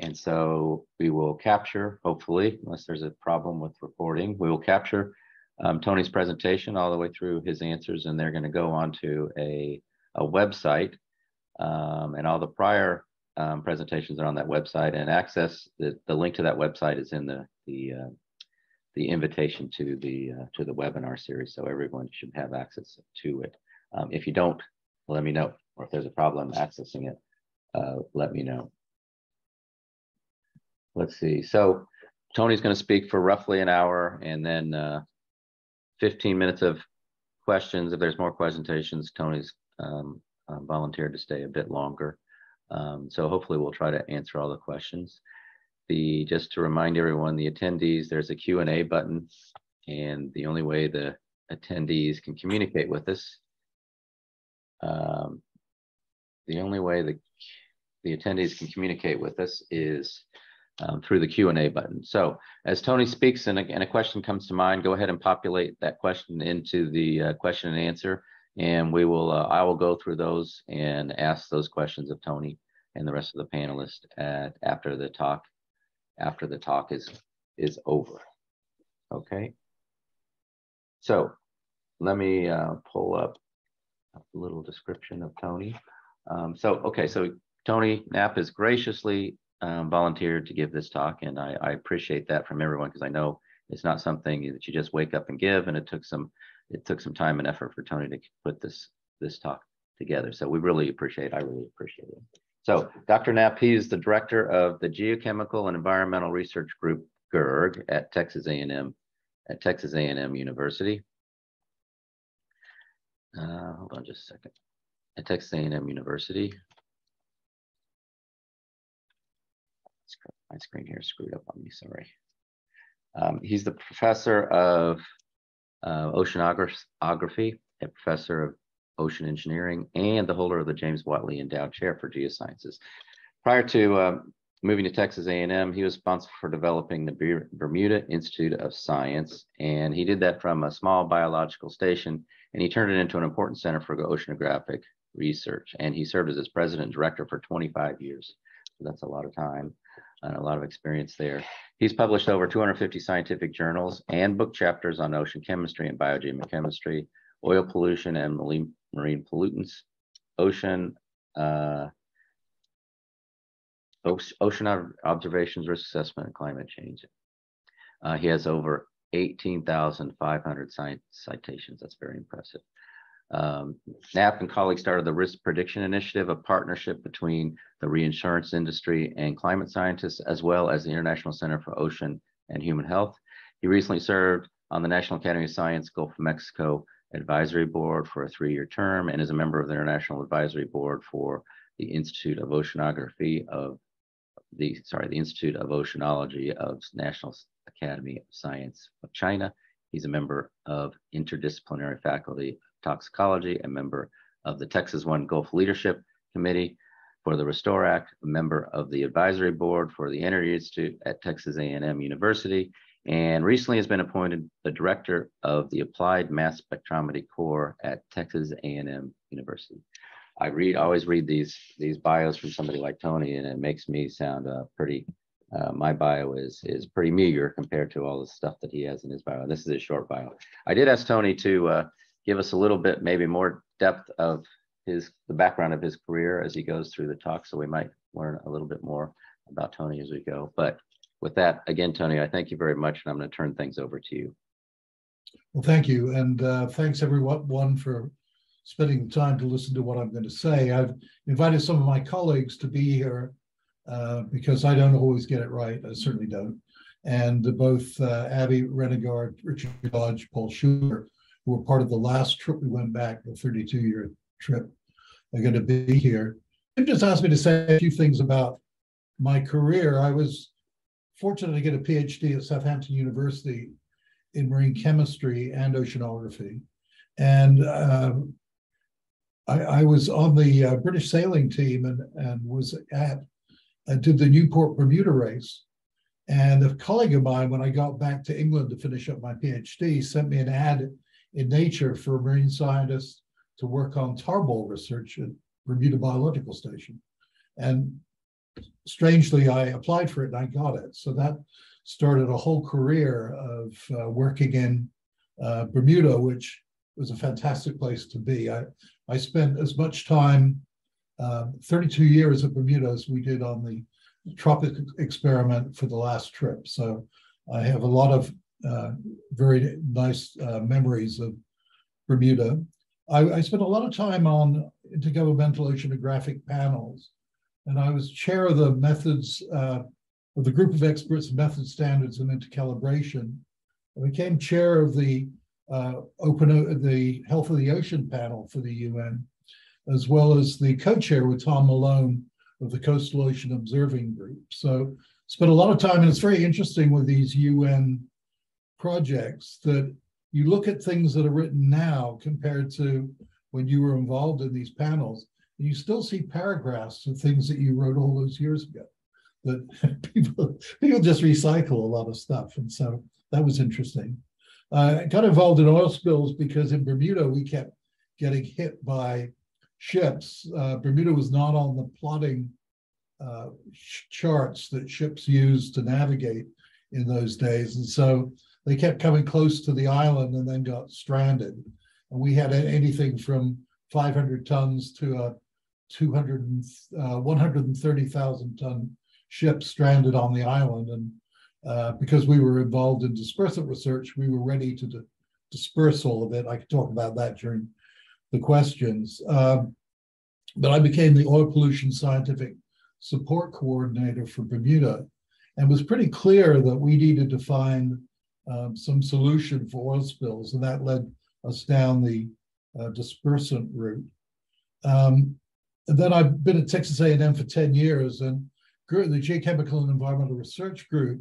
and so we will capture, hopefully, unless there's a problem with recording, we will capture um, Tony's presentation all the way through his answers, and they're going to go onto a, a website. Um, and all the prior um, presentations are on that website, and access the, the link to that website is in the the uh, the invitation to the uh, to the webinar series, so everyone should have access to it. Um, if you don't, let me know, or if there's a problem accessing it, uh, let me know. Let's see. So Tony's going to speak for roughly an hour, and then uh, 15 minutes of questions. If there's more presentations, Tony's um, uh, volunteered to stay a bit longer. Um, so hopefully we'll try to answer all the questions the just to remind everyone, the attendees, there's a Q&A button, and the only way the attendees can communicate with us, um, the only way the, the attendees can communicate with us is um, through the Q&A button. So as Tony speaks and a, and a, question comes to mind, go ahead and populate that question into the uh, question and answer, and we will, uh, I will go through those and ask those questions of Tony and the rest of the panelists at, after the talk after the talk is, is over. Okay. So let me uh, pull up a little description of Tony. Um, so, okay, so Tony Knap has graciously um, volunteered to give this talk, and I, I appreciate that from everyone because I know it's not something that you just wake up and give, and it took some it took some time and effort for Tony to put this this talk together. So we really appreciate. I really appreciate it. So Dr. Knap, he is the director of the Geochemical and Environmental Research Group, GERG, at Texas A&M, at Texas A&M University. Uh, hold on just a second. At Texas A&M University. My screen here screwed up on me, sorry. Um, he's the professor of uh, oceanography, a professor of ocean engineering, and the holder of the James Watley Endowed Chair for Geosciences. Prior to uh, moving to Texas A&M, he was responsible for developing the Bermuda Institute of Science, and he did that from a small biological station, and he turned it into an important center for oceanographic research. And he served as its president and director for 25 years. So that's a lot of time and a lot of experience there. He's published over 250 scientific journals and book chapters on ocean chemistry and biogeochemistry, oil pollution and marine pollutants, ocean, uh, ocean observations, risk assessment, and climate change. Uh, he has over 18,500 citations. That's very impressive. Um, and colleagues started the Risk Prediction Initiative, a partnership between the reinsurance industry and climate scientists, as well as the International Center for Ocean and Human Health. He recently served on the National Academy of Science Gulf of Mexico Advisory Board for a three-year term and is a member of the International Advisory Board for the Institute of Oceanography of the, sorry, the Institute of Oceanology of National Academy of Science of China. He's a member of interdisciplinary faculty toxicology, a member of the Texas One Gulf Leadership Committee for the Restore Act, a member of the advisory board for the Energy Institute at Texas A&M University, and recently has been appointed the director of the Applied Mass Spectrometry Core at Texas A&M University. I read, always read these these bios from somebody like Tony, and it makes me sound uh, pretty. Uh, my bio is is pretty meager compared to all the stuff that he has in his bio. This is a short bio. I did ask Tony to uh, give us a little bit, maybe more depth of his the background of his career as he goes through the talk, so we might learn a little bit more about Tony as we go. But with that, again, Tony, I thank you very much, and I'm going to turn things over to you. Well, thank you, and uh, thanks everyone for spending time to listen to what I'm going to say. I've invited some of my colleagues to be here uh, because I don't always get it right. I certainly don't. And both uh, Abby Renegar, Richard Dodge, Paul Schuler, who were part of the last trip we went back, the 32 year trip, are going to be here. They just asked me to say a few things about my career. I was fortunate to get a PhD at Southampton University in marine chemistry and oceanography. And um, I, I, was on the uh, British sailing team and, and was at, uh, did the Newport Bermuda race. And a colleague of mine, when I got back to England to finish up my PhD, sent me an ad in Nature for a marine scientists to work on tarball research at Bermuda Biological Station. And strangely, I applied for it and I got it. So that started a whole career of uh, working in uh, Bermuda, which was a fantastic place to be. I, I spent as much time, uh, 32 years at Bermuda as we did on the tropic experiment for the last trip. So I have a lot of uh, very nice uh, memories of Bermuda. I, I, spent a lot of time on intergovernmental oceanographic panels, and I was chair of the methods uh, of the group of experts method standards and intercalibration. I became chair of the uh, open the health of the ocean panel for the UN, as well as the co-chair with Tom Malone of the Coastal Ocean Observing Group. So spent a lot of time, and it's very interesting with these UN projects that you look at things that are written now compared to when you were involved in these panels, and you still see paragraphs of things that you wrote all those years ago. That people people just recycle a lot of stuff, and so that was interesting. Uh, I got involved in oil spills because in Bermuda we kept getting hit by ships. Uh, Bermuda was not on the plotting uh, charts that ships used to navigate in those days, and so they kept coming close to the island and then got stranded. And we had anything from 500 tons to a 200 uh, 130,000 ton ship stranded on the island. And uh, because we were involved in dispersant research, we were ready to di- disperse all of it. I could talk about that during the questions. Um, but I became the oil pollution scientific support coordinator for Bermuda and was pretty clear that we needed to find um, some solution for oil spills, and that led us down the uh, dispersant route. Um, and then I've been at Texas A&M for 10 years, and the Geochemical and Environmental Research Group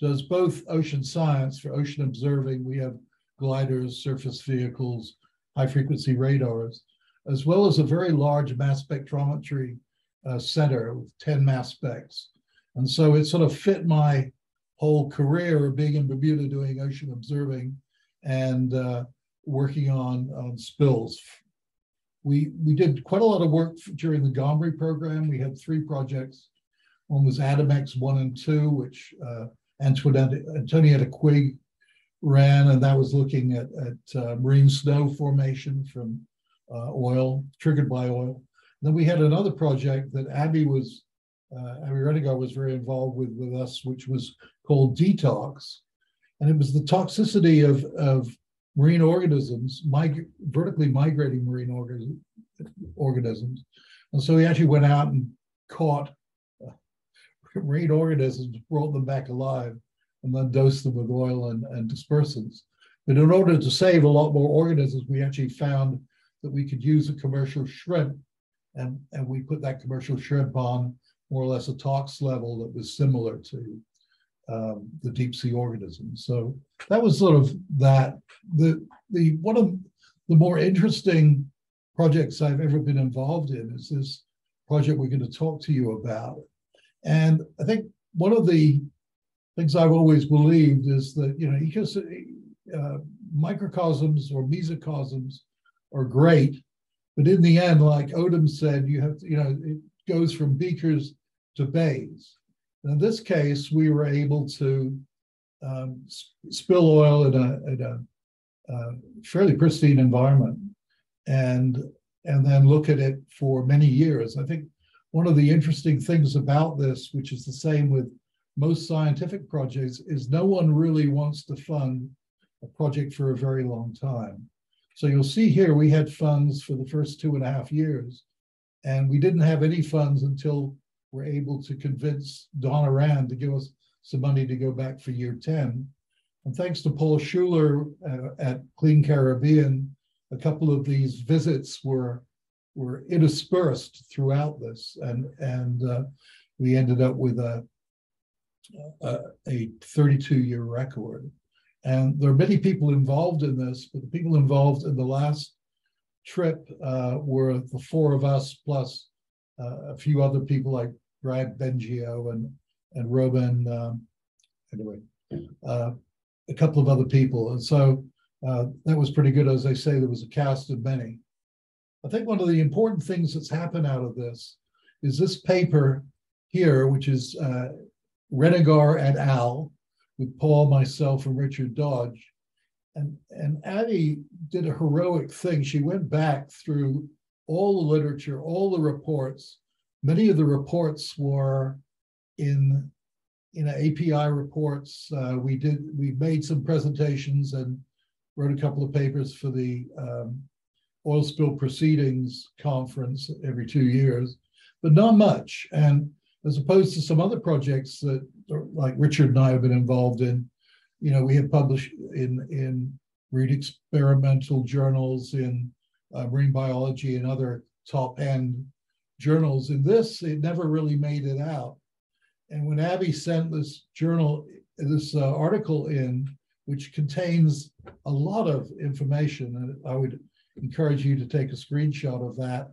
does both ocean science for ocean observing. We have gliders, surface vehicles, high frequency radars, as well as a very large mass spectrometry uh, center with 10 mass specs. And so it sort of fit my whole career of being in Bermuda doing ocean observing and uh, working on, on spills. We, we did quite a lot of work during the GOMRI program. We had three projects. One was ADDOMEx 1 and 2, which uh, Antoinette, Antonietta Quigg ran, and that was looking at, at uh, marine snow formation from uh, oil, triggered by oil. then we had another project that Abby was uh, Abby Renegar was very involved with, with us, which was called Detox. And it was the toxicity of, of marine organisms, mig- vertically migrating marine orga- organisms. And so he actually went out and caught uh, marine organisms, brought them back alive, and then dosed them with oil and, and dispersants. But in order to save a lot more organisms, we actually found that we could use a commercial shrimp, and, and we put that commercial shrimp on more or less a tox level that was similar to um, the deep sea organisms. So that was sort of that. The the one of the more interesting projects I've ever been involved in is this project we're going to talk to you about. And I think one of the things I've always believed is that you know ecos- uh, microcosms or mesocosms are great, but in the end, like Odum said, you have to, you know it goes from beakers to bays. In this case, we were able to um, spill oil in a, in a, a, fairly pristine environment and, and then look at it for many years. I think one of the interesting things about this, which is the same with most scientific projects, is no one really wants to fund a project for a very long time. So you'll see here we had funds for the first two and a half years, and we didn't have any funds until were able to convince Donna Rand to give us some money to go back for year 10. And thanks to Paul Schuler uh, at Clean Caribbean, a couple of these visits were were interspersed throughout this, and and uh, we ended up with a a, a 32 year record. And there are many people involved in this, but the people involved in the last trip uh, were the four of us plus uh, a few other people like Brad Bengio and and Robin. Um, anyway, uh, a couple of other people, and so uh, that was pretty good. As I say, there was a cast of many. I think one of the important things that's happened out of this is this paper here, which is uh, Renegar et al. with Paul, myself, and Richard Dodge. And, and Addie did a heroic thing. She went back through all the literature, all the reports. Many of the reports were in in API reports. Uh, we did we made some presentations and wrote a couple of papers for the um, oil spill proceedings conference every two years, but not much. And as opposed to some other projects that like Richard and I have been involved in, you know, we have published in in read experimental journals in uh, marine biology and other top end journals. In this, it never really made it out. And when Abby sent this journal, this uh, article in, which contains a lot of information, and I would encourage you to take a screenshot of that,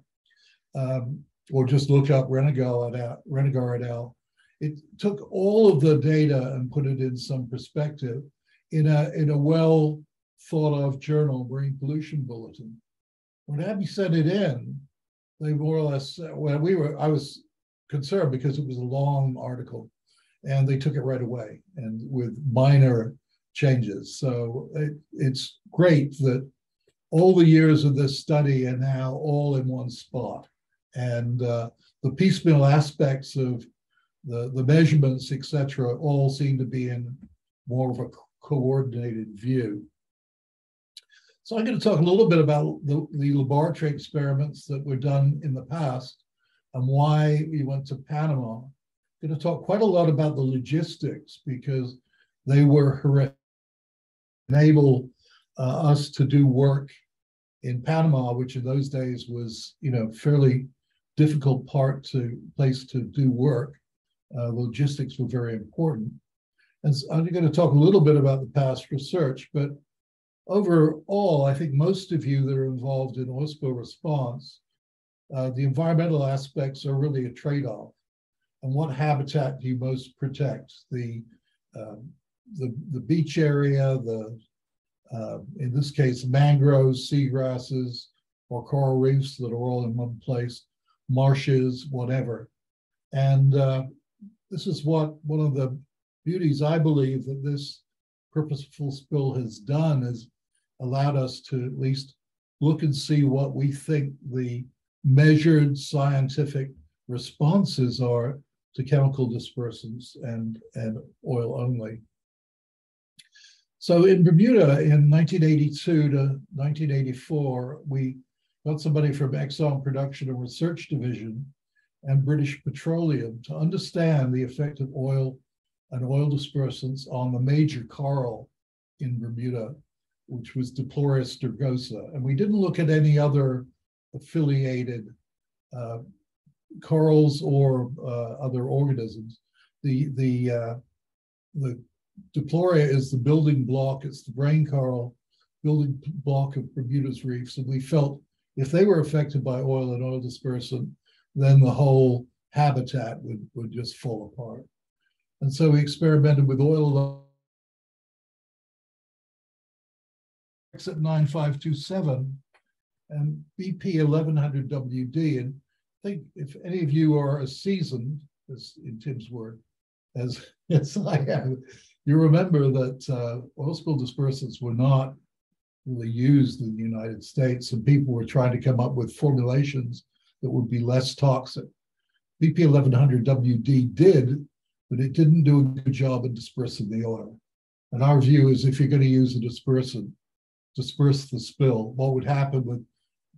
um, or just look up Renegar et al. Renegar et al. It took all of the data and put it in some perspective in a in a well thought of journal, Marine Pollution Bulletin. When Abby sent it in, they more or less well, we were I was concerned because it was a long article, and they took it right away and with minor changes. So it, it's great that all the years of this study are now all in one spot. And uh, the piecemeal aspects of the, the measurements, etc. all seem to be in more of a coordinated view. So I'm going to talk a little bit about the, the laboratory experiments that were done in the past and why we went to Panama. I'm going to talk quite a lot about the logistics because they were horrific. Enable uh, us to do work in Panama, which in those days was, you know, fairly difficult part to place to do work. Uh, logistics were very important. And so I'm going to talk a little bit about the past research, but overall, I think most of you that are involved in OSPO response, uh, the environmental aspects are really a trade-off. And what habitat do you most protect? The um, the the beach area, the uh, in this case, mangroves, seagrasses, or coral reefs that are all in one place, marshes, whatever. And uh, this is what one of the beauties I believe that this purposeful spill has done is allowed us to at least look and see what we think the measured scientific responses are to chemical dispersants and, and oil only. So in Bermuda in 1982 to 1984, we got somebody from Exxon Production and Research Division and British Petroleum to understand the effect of oil and oil dispersants on the major coral in Bermuda, which was Diploria strigosa. And we didn't look at any other affiliated uh, corals or uh, other organisms. The, the, uh, the is the building block, it's the brain coral building block of Bermuda's reefs. And we felt if they were affected by oil and oil dispersant, then the whole habitat would, would just fall apart. And so we experimented with oil at 9527 and BP 1100 WD. And I think if any of you are as seasoned, as in Tim's word, as, as I am, you remember that uh, oil spill dispersants were not really used in the United States, and people were trying to come up with formulations that would be less toxic. BP 1100 WD did, but it didn't do a good job of dispersing the oil. And our view is if you're going to use a dispersant, disperse the spill. What would happen with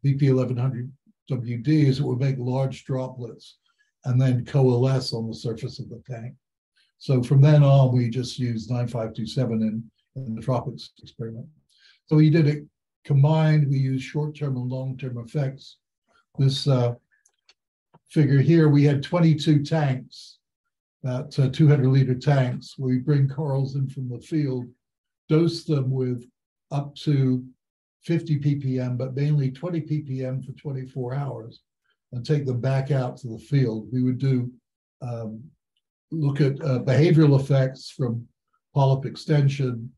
BP 1100 WD is it would make large droplets and then coalesce on the surface of the tank. So from then on, we just used 9527 in, in the tropics experiment. So we did it combined. We used short-term and long-term effects. This uh, figure here, we had 22 tanks, that uh, 200 liter tanks. We bring corals in from the field, dose them with up to 50 ppm, but mainly 20 ppm for 24 hours, and take them back out to the field. We would do um, look at uh, behavioral effects from polyp extension.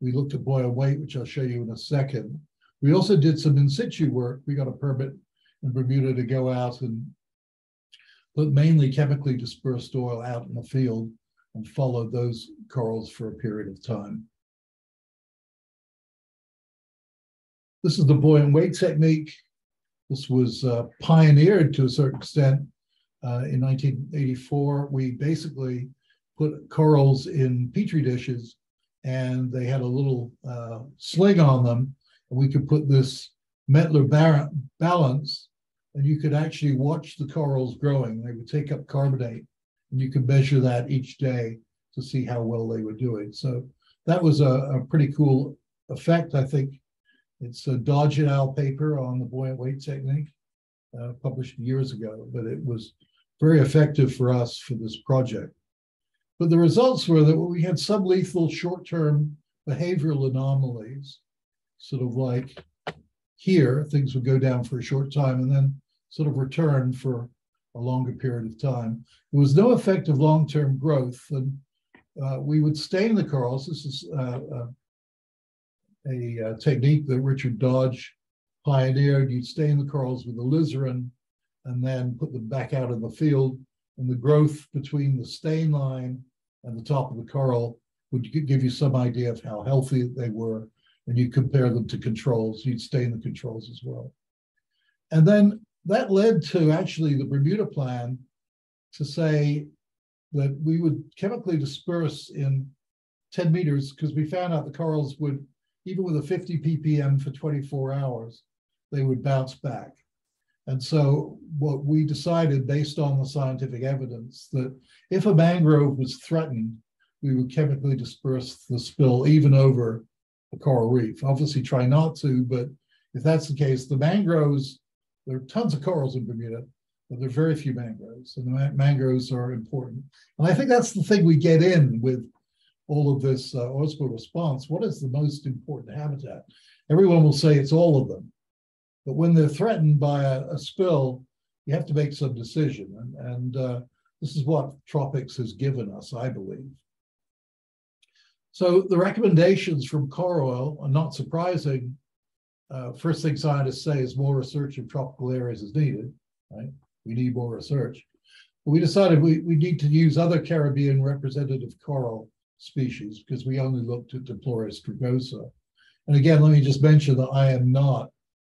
We looked at boil weight, which I'll show you in a second. We also did some in situ work. We got a permit in Bermuda to go out and but mainly chemically dispersed oil out in the field and follow those corals for a period of time. This is the buoyant weight technique. This was uh, pioneered to a certain extent uh, in 1984. We basically put corals in petri dishes and they had a little uh, sling on them. And we could put this Mettler balance and you could actually watch the corals growing. They would take up carbonate and you could measure that each day to see how well they were doing. So that was a, a pretty cool effect. I think it's a Dodge al. paper on the buoyant weight technique, uh, published years ago, but it was very effective for us for this project. But the results were that we had sublethal short-term behavioral anomalies, sort of like here, things would go down for a short time and then sort of return for a longer period of time. There was no effect of long-term growth, and uh, we would stain the corals. This is uh, uh, a uh, technique that Richard Dodge pioneered. You'd stain the corals with alizarin and then put them back out in the field. And the growth between the stain line and the top of the coral would give you some idea of how healthy they were. And you compare them to controls. You'd stain the controls as well. And then that led to actually the Bermuda plan to say that we would chemically disperse in 10 meters because we found out the corals would even with a 50 ppm for 24 hours, they would bounce back. And so, what we decided based on the scientific evidence that if a mangrove was threatened, we would chemically disperse the spill even over a coral reef. Obviously, try not to, but if that's the case, the mangroves, there are tons of corals in Bermuda, but there are very few mangroves, and the mangroves are important. And I think that's the thing we get in with all of this uh, OSPO response, what is the most important habitat? Everyone will say it's all of them. But when they're threatened by a, a spill, you have to make some decision. And, and uh, this is what Tropics has given us, I believe. So the recommendations from Core are not surprising. Uh, first thing scientists say is more research in tropical areas is needed, right? We need more research. But we decided we, we need to use other Caribbean representative coral species because we only looked at Diploria strigosa. And again, let me just mention that I am not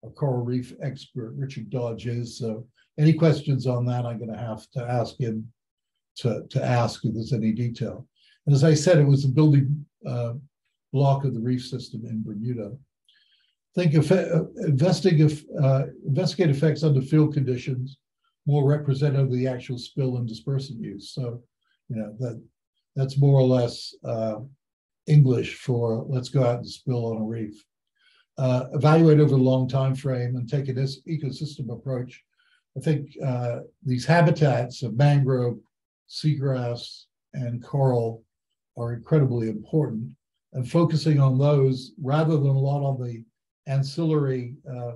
a coral reef expert. Richard Dodge is. So any questions on that, I'm going to have to ask him to, to ask if there's any detail. And as I said, it was the building uh, block of the reef system in Bermuda. Think of uh, investigate, uh, investigate effects under field conditions, more representative of the actual spill and dispersant use. So, you know, that that's more or less uh, English for let's go out and spill on a reef. Uh, evaluate over a long time frame and take an ecosystem approach. I think uh, these habitats of mangrove, seagrass, and coral are incredibly important. And focusing on those rather than a lot on the ancillary uh,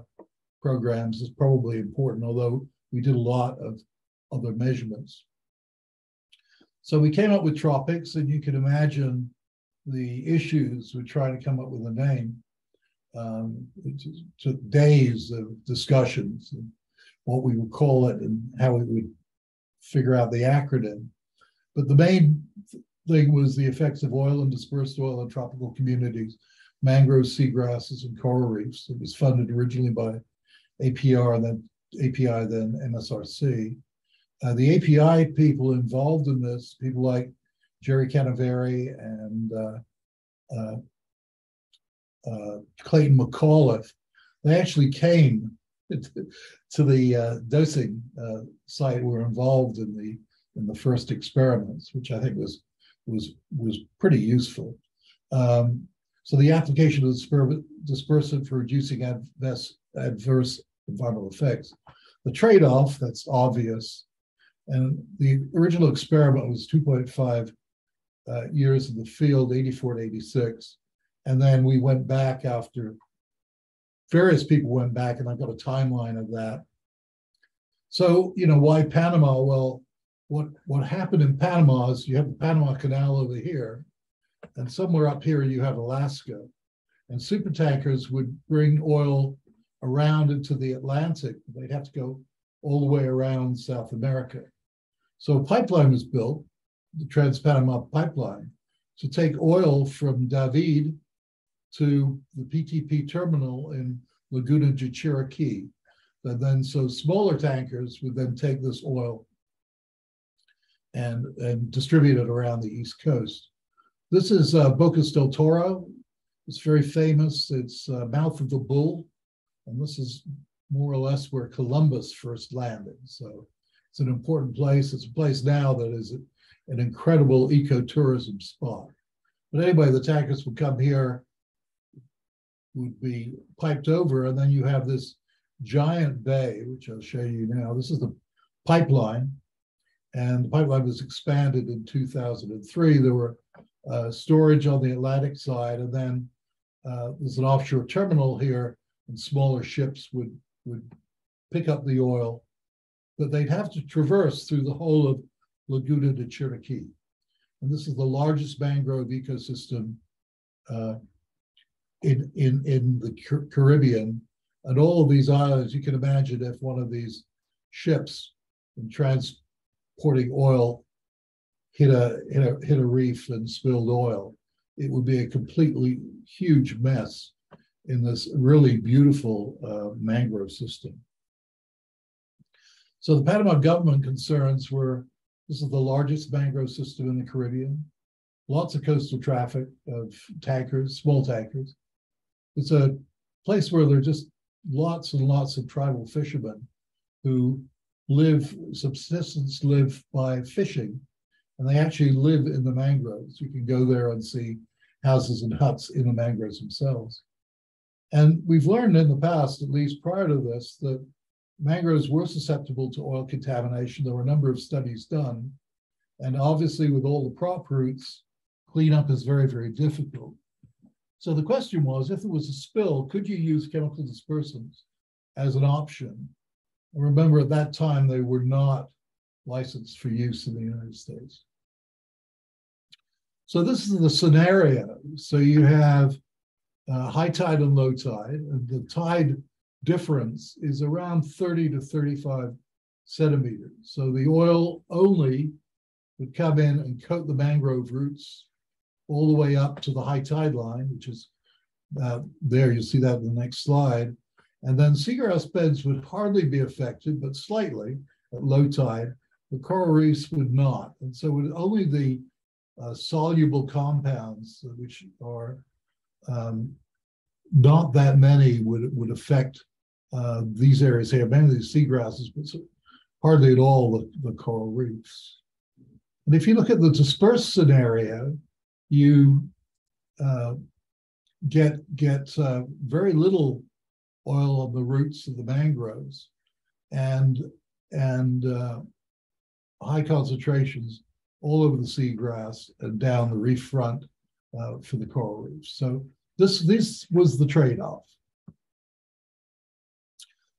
programs is probably important, although we did a lot of other measurements. So we came up with tropics, and you can imagine the issues with trying to come up with a name. Um, it took days of discussions and what we would call it and how we would figure out the acronym. But the main thing was the effects of oil and dispersed oil in tropical communities, mangroves, seagrasses, and coral reefs. It was funded originally by APR, then API, then MSRC. Uh, the API people involved in this, people like Jerry Canevari and uh, uh, uh Clayton McAuliffe, they actually came to the dosing site. Were involved in the in the first experiments, which I think was was was pretty useful. Um, so the application of the dispersant for reducing adverse, adverse environmental effects. The trade-off that's obvious and the original experiment was 2.5 uh, years in the field, 84 to 86. And then we went back after various people went back, and I've got a timeline of that. So, you know, why Panama? Well, what, what happened in Panama is you have the Panama Canal over here, and somewhere up here you have Alaska. And super tankers would bring oil around into the Atlantic. They'd have to go all the way around South America So a pipeline was built, the Trans Panama Pipeline, to take oil from David to the PTP terminal in Laguna de Chiriqui. And then so smaller tankers would then take this oil and, and distribute it around the East Coast. This is uh, Bocas del Toro. It's very famous. It's uh, mouth of the bull. And this is more or less where Columbus first landed. So it's an important place. It's a place now that is an incredible ecotourism spot. But anyway, the tankers would come here, would be piped over, and then you have this giant bay, which I'll show you now. This is the pipeline, and the pipeline was expanded in 2003. There were uh, storage on the Atlantic side, and then uh, there's an offshore terminal here, and smaller ships would would pick up the oil, but they'd have to traverse through the whole of Laguna de Chiriqui. And this is the largest mangrove ecosystem uh, in, in, in the Car Caribbean. And all of these islands, you can imagine if one of these ships in transporting oil hit a, hit a, hit a reef and spilled oil, it would be a completely huge mess in this really beautiful uh, mangrove system. So the Panama government concerns were this is the largest mangrove system in the Caribbean. Lots of coastal traffic of tankers, small tankers. It's a place where there are just lots and lots of tribal fishermen who live, subsistence live by fishing, and they actually live in the mangroves. You can go there and see houses and huts in the mangroves themselves. And we've learned in the past, at least prior to this, that mangroves were susceptible to oil contamination. There were a number of studies done. And obviously, with all the prop roots, cleanup is very, very difficult. So the question was if there was a spill, could you use chemical dispersants as an option? And remember, at that time, they were not licensed for use in the United States. So this is the scenario. So you have uh, high tide and low tide. And the tide difference is around 30 to 35 centimeters. So the oil only would come in and coat the mangrove roots all the way up to the high tide line, which is uh, there. You see that in the next slide. And then seagrass beds would hardly be affected, but slightly at low tide. The coral reefs would not. And so would only the uh, soluble compounds, which are um, not that many would would affect uh, these areas here. Many of these seagrasses, but hardly at all the, the coral reefs. And if you look at the dispersed scenario, you uh, get get uh, very little oil on the roots of the mangroves, and and uh, high concentrations all over the seagrass and down the reef front uh, for the coral reefs. So this this was the trade-off.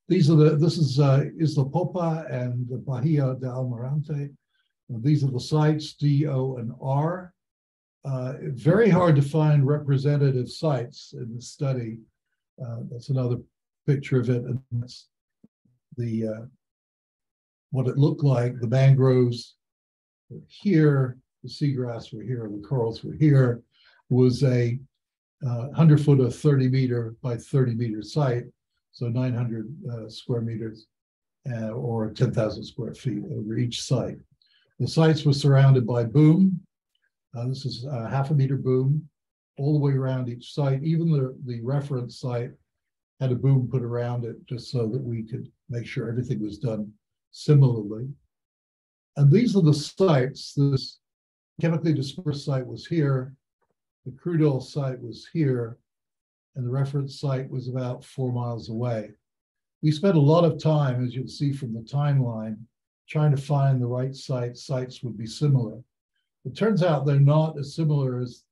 These are the this is uh, Isla Popa and the Bahia de Almirante. These are the sites D, O, and R. Uh, very hard to find representative sites in the study. Uh, that's another picture of it, and that's the uh, what it looked like. The mangroves were here, the seagrass were here, the corals were here. Was a uh, 100 foot of 30 meter by 30 meter site, so 900 uh, square meters uh, or 10,000 square feet over each site. The sites were surrounded by boom. Uh, this is a half a meter boom all the way around each site. Even the, the reference site had a boom put around it just so that we could make sure everything was done similarly. And these are the sites. This chemically dispersed site was here. The crude oil site was here, and the reference site was about four miles away. We spent a lot of time, as you'll see from the timeline, trying to find the right site. Sites would be similar. It turns out they're not as similar as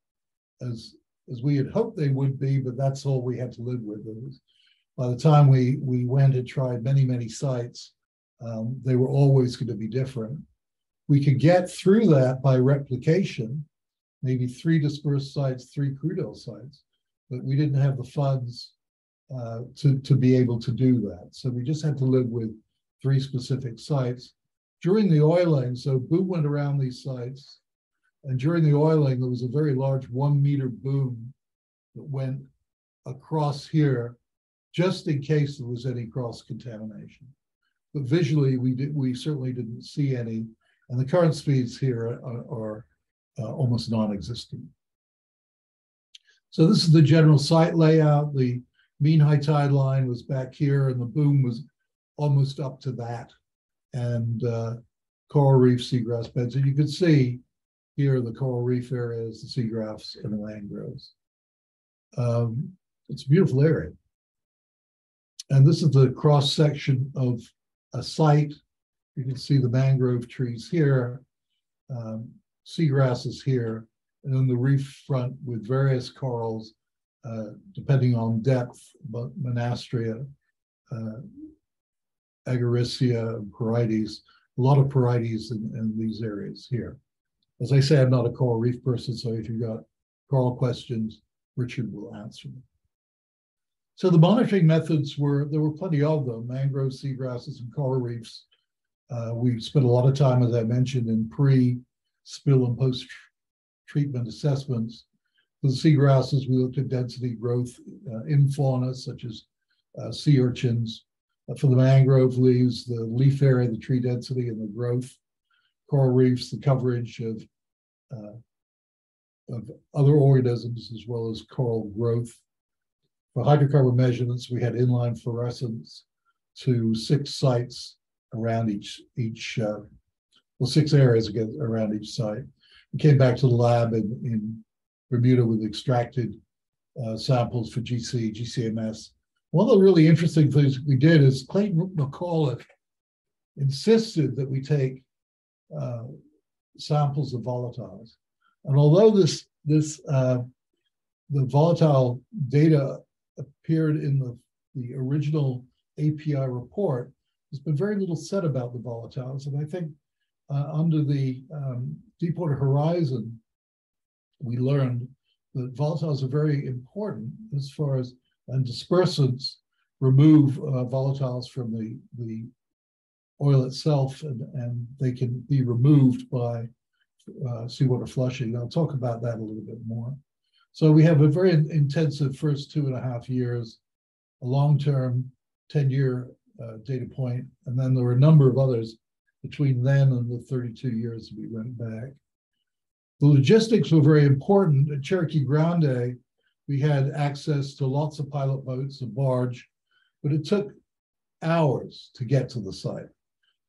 as as we had hoped they would be, but that's all we had to live with. By the time we we went and tried many many sites, um, they were always going to be different. We could get through that by replication, maybe three dispersed sites, three crude oil sites, but we didn't have the funds uh, to, to be able to do that. So we just had to live with three specific sites. during the oiling, so boom went around these sites. And during the oiling, there was a very large one meter boom that went across here just in case there was any cross contamination. But visually, we did we certainly didn't see any, and the current speeds here are, are uh, almost non-existent. So this is the general site layout. The mean high tide line was back here, and the boom was almost up to that, and uh, coral reef seagrass beds. And you can see here the coral reef areas, the seagrass, and the mangroves. Um, it's a beautiful area. And this is the cross section of a site. You can see the mangrove trees here, um, seagrasses here, and then the reef front with various corals, uh, depending on depth, but Montastraea, uh, Agaricia, Porites, a lot of Porites in, in these areas here. As I say, I'm not a coral reef person, so if you've got coral questions, Richard will answer them. So the monitoring methods were, there were plenty of them, mangroves, seagrasses, and coral reefs. Uh, we spent a lot of time, as I mentioned, in pre-spill and post-treatment assessments. For the seagrasses, we looked at density growth uh, in fauna, such as uh, sea urchins. Uh, for the mangrove leaves, the leaf area, the tree density, and the growth. Coral reefs, the coverage of, uh, of other organisms, as well as coral growth for hydrocarbon measurements, we had inline fluorescence to six sites around each each uh, well six areas around each site. We came back to the lab in, in Bermuda with extracted uh, samples for GC, GCMS. One of the really interesting things we did is Clayton McAuliffe insisted that we take uh, samples of volatiles. And although this, this uh, the volatile data appeared in the, the original API report, there's been very little said about the volatiles. And I think uh, under the um, Deepwater Horizon, we learned that volatiles are very important as far as and dispersants remove uh, volatiles from the, the oil itself and, and they can be removed by uh, seawater flushing. I'll talk about that a little bit more. So we have a very intensive first two and a half years, a long-term 10-year uh, data point, and then there were a number of others between then and the 32 years we went back. The logistics were very important. At Chiriqui Grande, we had access to lots of pilot boats, a barge, but it took hours to get to the site.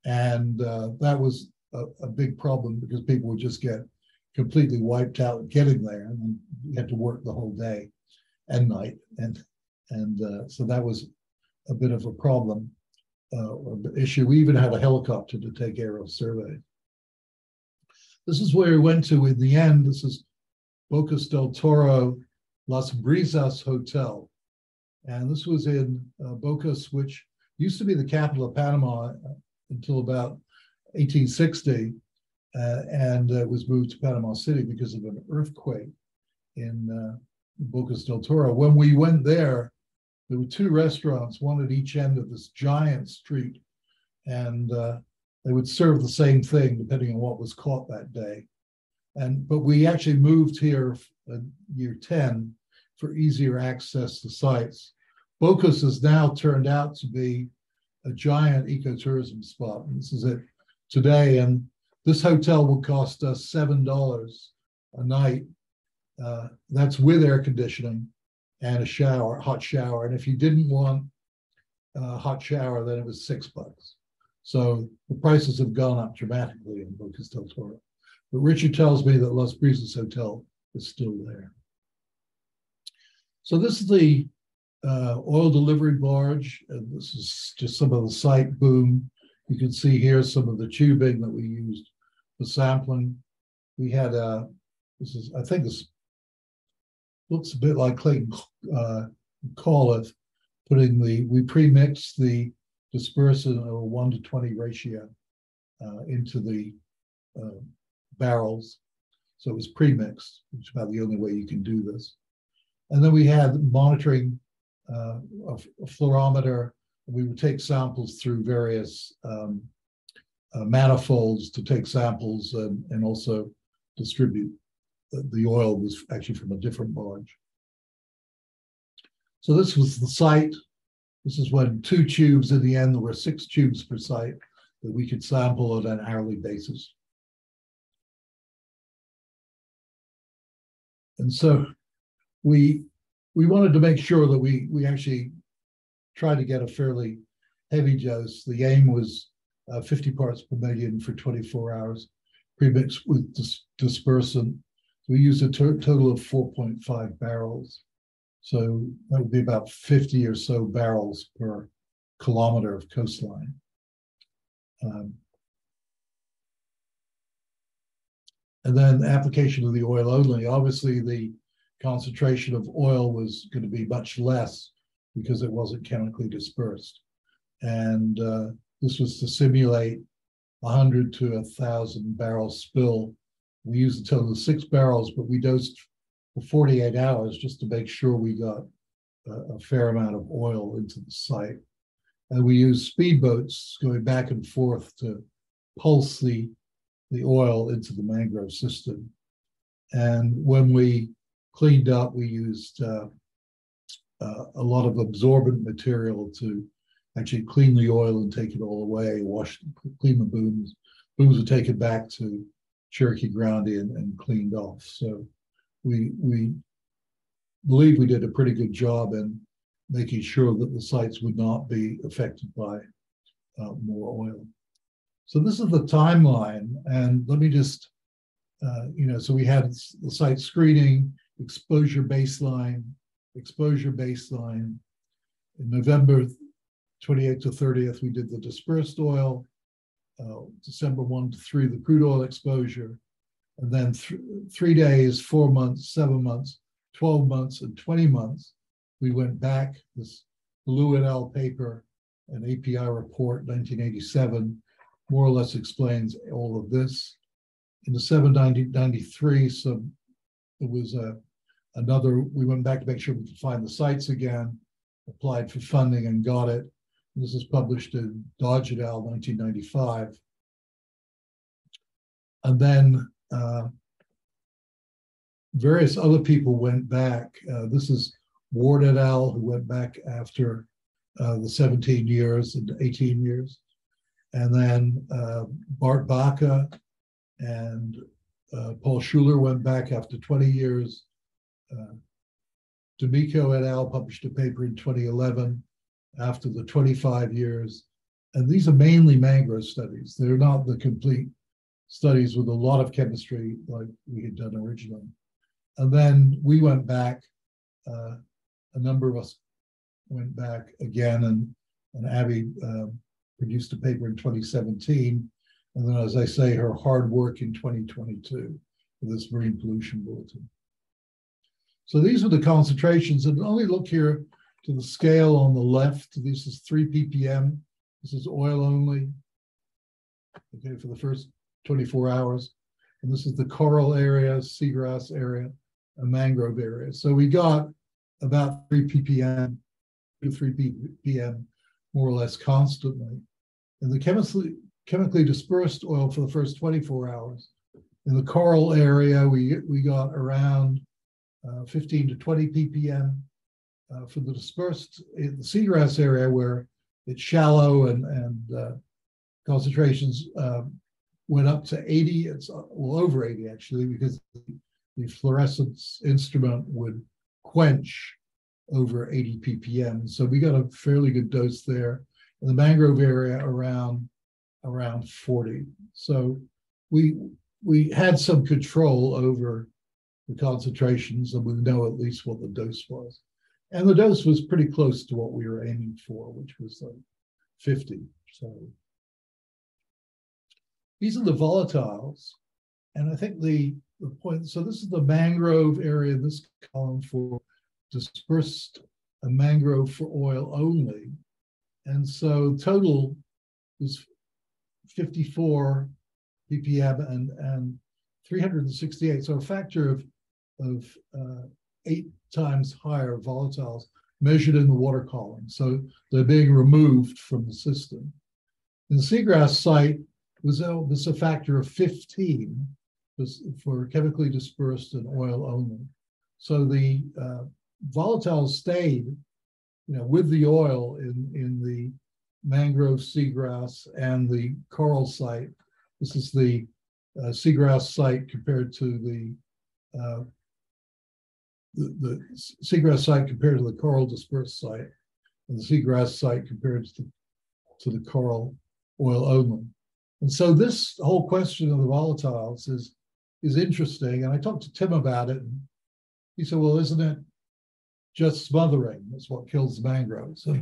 And uh, that was a, a, big problem because people would just get completely wiped out getting there, and then we had to work the whole day and night, and and uh, so that was a bit of a problem uh, issue. We even had a helicopter to take aerial survey. This is where we went to in the end. This is Bocas del Toro Las Brisas Hotel. And this was in uh, Bocas, which used to be the capital of Panama uh, until about 1860 uh, and uh, was moved to Panama City because of an earthquake in uh, Bocas del Toro. When we went there, there were two restaurants, one at each end of this giant street, and uh, they would serve the same thing depending on what was caught that day. And but we actually moved here year 10 for easier access to sites. Bocas has now turned out to be a giant ecotourism spot. And this is it today. And this hotel will cost us $7 a night. Uh, that's with air conditioning and a shower, hot shower. And if you didn't want a hot shower, then it was six bucks. So the prices have gone up dramatically in Bocas del Toro. But Richard tells me that Las Brisas Hotel is still there. So this is the uh, oil delivery barge. And this is just some of the site boom. You can see here some of the tubing that we used for sampling. We had a, this is, I think this looks a bit like Clayton uh, Coliff, putting the, we pre-mixed the dispersant of a one to 20 ratio uh, into the uh, barrels. So it was pre-mixed, which is about the only way you can do this. And then we had monitoring uh, a, a fluorometer. We would take samples through various um, uh, manifolds to take samples and, and also distribute. The, oil was actually from a different barge. So this was the site. This is when two tubes in the end, there were six tubes per site that we could sample at an hourly basis. And so we we wanted to make sure that we we actually tried to get a fairly heavy dose. The aim was uh, 50 parts per million for 24 hours, pre-mixed with dis- dispersant. We used a to- total of 4.5 barrels. So that would be about 50 or so barrels per kilometer of coastline. Um, and then application of the oil only. Obviously, the concentration of oil was going to be much less because it wasn't chemically dispersed. And uh, this was to simulate 100 to 1,000 barrel spill. We used a total of six barrels, but we dosed for 48 hours just to make sure we got a, a fair amount of oil into the site. And we used speedboats going back and forth to pulse the, the oil into the mangrove system. And when we cleaned up, we used uh, uh, a lot of absorbent material to actually clean the oil and take it all away, wash, clean the booms. Booms were taken back to Chiriqui Grande and, and cleaned off. So we we believe we did a pretty good job in making sure that the sites would not be affected by uh, more oil. So this is the timeline, and let me just, uh, you know, so we had the site screening, exposure baseline, exposure baseline. In November 28th to 30th, we did the dispersed oil. Uh, December 1 to 3, the crude oil exposure. And then th- three days, four months, seven months, 12 months, and 20 months, we went back. This Ballou et al. paper, an API report, 1987, more or less explains all of this. In the 793, so it was a another, we went back to make sure we could find the sites again, applied for funding and got it. This is published in Dodge et al. 1995. And then uh, various other people went back. Uh, this is Ward et al., who went back after uh, the 17 years and 18 years. And then uh, Bart Baca and uh, Paul Schuler went back after 20 years. Uh, DeMicco et al. published a paper in 2011 after the 25 years. And these are mainly mangrove studies. They're not the complete studies with a lot of chemistry like we had done originally. And then we went back, uh, a number of us went back again, and, and Abby uh, produced a paper in 2017. And then, as I say, her hard work in 2022 for this marine pollution bulletin. So these are the concentrations, and only look here to the scale on the left. This is 3 ppm. This is oil only, okay, for the first 24 hours. And this is the coral area, seagrass area, a mangrove area. So we got about 3 ppm to 3 ppm more or less constantly. In the chemically, chemically dispersed oil for the first 24 hours, in the coral area, we, we got around uh, 15 to 20 ppm uh, for the dispersed the seagrass area where it's shallow and, and uh, concentrations um, went up to 80, it's well over 80 actually, because the fluorescence instrument would quench over 80 ppm. So we got a fairly good dose there. In the mangrove area around around 40. So we we had some control over the concentrations and we know at least what the dose was. And the dose was pretty close to what we were aiming for, which was like 50. So these are the volatiles. And I think the, the point, so this is the mangrove area, this column for dispersed mangrove for oil only. And so total was 54 ppm and, and 368. So a factor of, of uh, eight times higher volatiles measured in the water column. So they're being removed from the system. In the seagrass site, was, a- was a factor of fifteen for chemically dispersed and oil only. So the uh, volatile stayed, you know, with the oil in, in the mangrove seagrass and the coral site. This is the uh, seagrass site compared to the uh, the, the seagrass site compared to the coral dispersed site, and the seagrass site compared to the, to the coral oil only. And so this whole question of the volatiles is is interesting. And I talked to Tim about it. And he said, "Well, isn't it just smothering? That's what kills the mangroves." So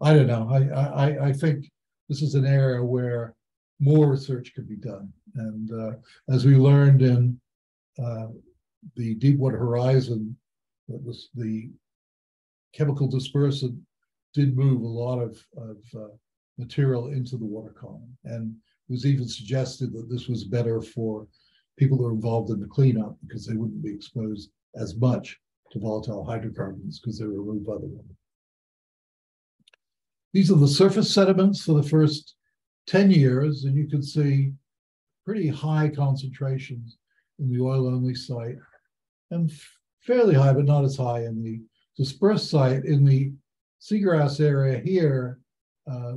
I don't know. I I I think this is an area where more research could be done. And uh, as we learned in uh, the Deepwater Horizon, that was the chemical dispersant did move a lot of, of uh, material into the water column. And it was even suggested that this was better for people that are involved in the cleanup because they wouldn't be exposed as much to volatile hydrocarbons because they were removed by the water. These are the surface sediments for the first 10 years, and you can see pretty high concentrations in the oil only site and fairly high, but not as high in the dispersed site. In the seagrass area here, uh,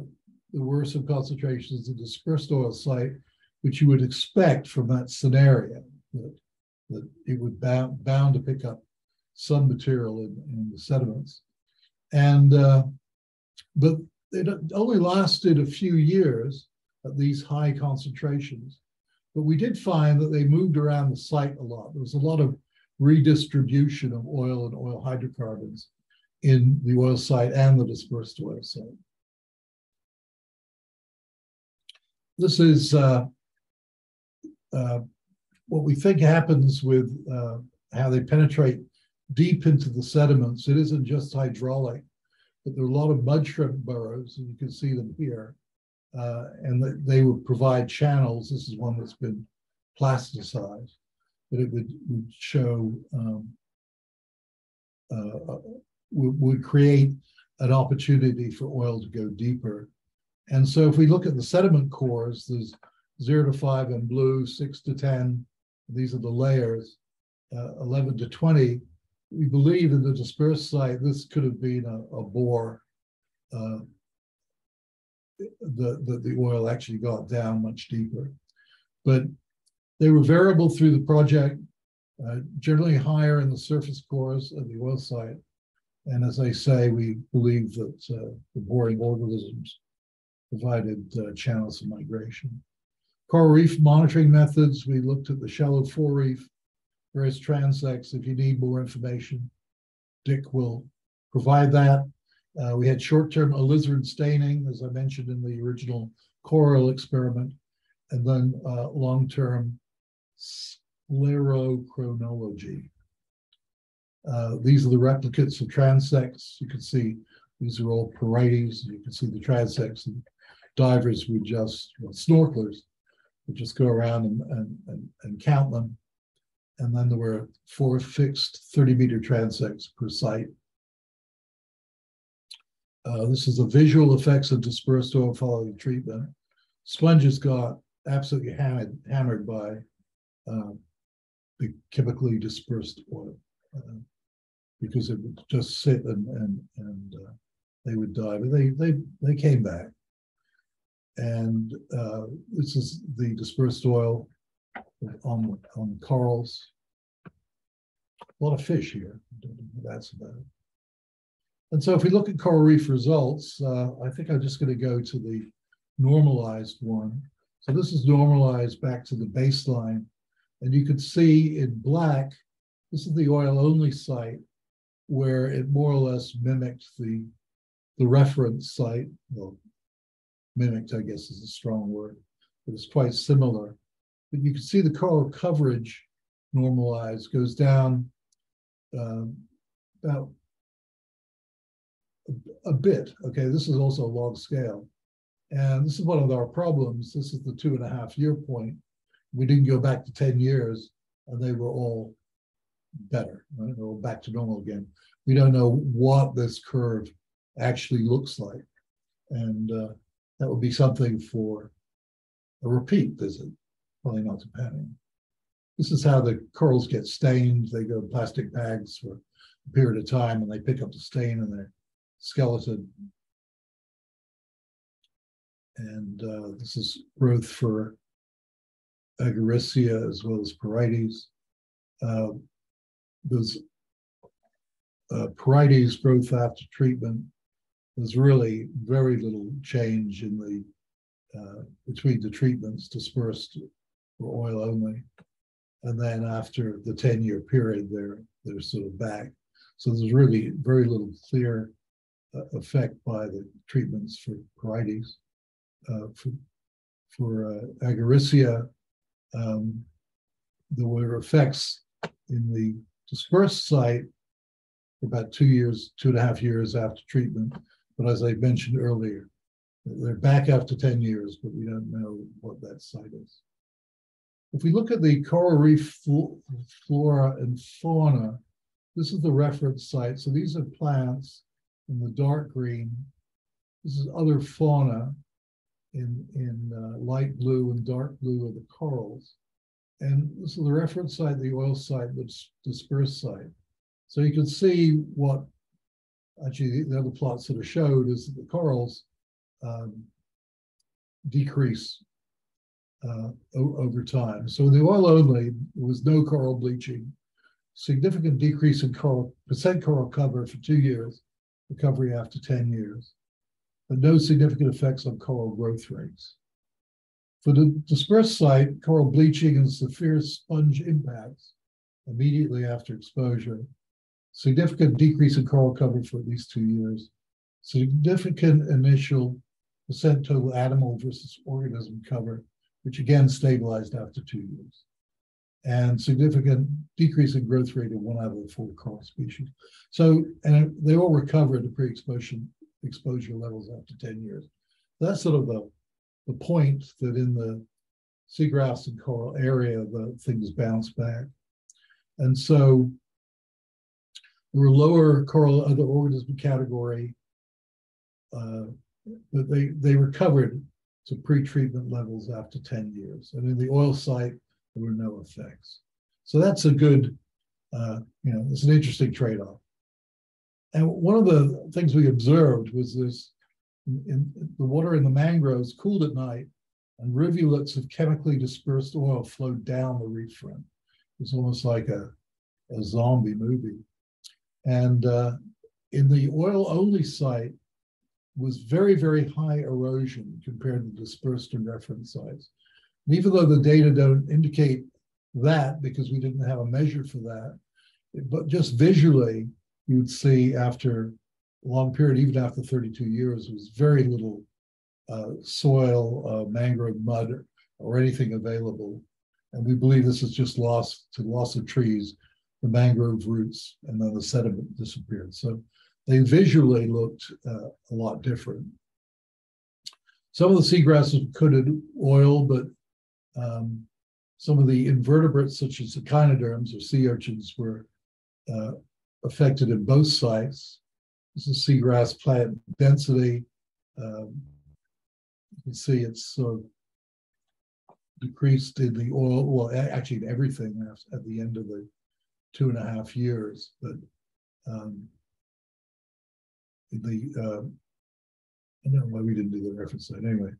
there were some concentrations the dispersed oil site, which you would expect from that scenario that, that it would bound, bound to pick up some material in, in the sediments. And uh, but it only lasted a few years at these high concentrations. But we did find that they moved around the site a lot. There was a lot of redistribution of oil and oil hydrocarbons in the oil site and the dispersed oil site. This is uh, uh, what we think happens with uh, how they penetrate deep into the sediments. It isn't just hydraulic, but there are a lot of mud shrimp burrows, and you can see them here. Uh, and that they would provide channels. This is one that's been plasticized, but it would, would show, um, uh, would, would create an opportunity for oil to go deeper. And so if we look at the sediment cores, there's zero to five in blue, six to 10, these are the layers, uh, 11 to 20. We believe in the dispersed site, this could have been a, a bore uh, the, the, oil actually got down much deeper. But they were variable through the project, uh, generally higher in the surface cores of the oil site. And as I say, we believe that uh, the boring organisms provided uh, channels of migration. Coral reef monitoring methods, we looked at the shallow fore reef, various transects. If you need more information, Dick will provide that. Uh, we had short-term alizarin staining, as I mentioned in the original coral experiment, and then uh, long-term sclerochronology. Uh, these are the replicates of transects. You can see these are all porites. You can see the transects and divers would just, well, snorkelers would just go around and, and, and, and count them. And then there were four fixed 30 meter transects per site uh, this is the visual effects of dispersed oil following treatment. Sponges got absolutely hammered, hammered by uh, the chemically dispersed oil uh, because it would just sit and and and uh, they would die. But they they they came back, and uh, this is the dispersed oil on on corals. A lot of fish here. That's about it. And so if we look at coral reef results, uh, I think I'm just going to go to the normalized one. So this is normalized back to the baseline. And you can see in black, this is the oil only site where it more or less mimicked the, the reference site. Well, mimicked, I guess is a strong word, but it's quite similar. But you can see the coral coverage normalized goes down um, about a bit. Okay, this is also a log scale. And this is one of our problems. This is the two and a half year point. We didn't go back to 10 years and they were all better, right? They're back to normal again. We don't know what this curve actually looks like. And uh, that would be something for a repeat visit, probably not depending. This is how the corals get stained. They go in plastic bags for a period of time and they pick up the stain in their skeleton. And uh, this is growth for Agaricia as well as Porites. Uh, those uh, Porites growth after treatment, there's really very little change in the uh, between the treatments dispersed for oil only. And then after the 10 year period, they're, they're sort of back. So there's really very little clear effect by the treatments for Porites. Uh, for for uh, Agaricia, um, there were effects in the dispersed site about two years, two and a half years after treatment. But as I mentioned earlier, they're back after 10 years, but we don't know what that site is. If we look at the coral reef flora and fauna, this is the reference site. So these are plants in the dark green. This is other fauna in, in uh, light blue and dark blue are the corals. And this is the reference site, the oil site, the dispersed site. So you can see what actually the other plots that are showed is that the corals um, decrease uh, over time. So the oil only there was no coral bleaching, significant decrease in coral percent coral cover for two years, recovery after 10 years, but no significant effects on coral growth rates. For the dispersed site, coral bleaching and severe sponge impacts immediately after exposure, significant decrease in coral cover for at least two years, significant initial percent total animal versus organism cover, which again stabilized after two years, and significant decrease in growth rate of one out of the four coral species. So, and they all recovered to pre-exposure exposure levels after 10 years. That's sort of the, the point that in the seagrass and coral area, the things bounce back. And so there were lower coral other organism category, uh, but they, they recovered to pre-treatment levels after 10 years. And in the oil site, there were no effects. So that's a good, uh, you know, it's an interesting trade-off. And one of the things we observed was this in, in, the water in the mangroves cooled at night and rivulets of chemically dispersed oil flowed down the reef front. It's almost like a, a zombie movie. And uh, in the oil only site was very, very high erosion compared to dispersed and reference sites. And even though the data don't indicate that because we didn't have a measure for that, but just visually, you'd see after a long period, even after 32 years, there was very little uh, soil, uh, mangrove mud, or anything available. And we believe this is just loss to loss of trees, the mangrove roots, and then the sediment disappeared. So they visually looked uh, a lot different. Some of the seagrasses coated oil, but um, some of the invertebrates, such as echinoderms or sea urchins, were uh, affected in both sites. This is seagrass plant density. Um, you can see it's sort of decreased in the oil, well, actually in everything at the end of the two and a half years, but um, the, uh, I don't know why we didn't do the reference site anyway.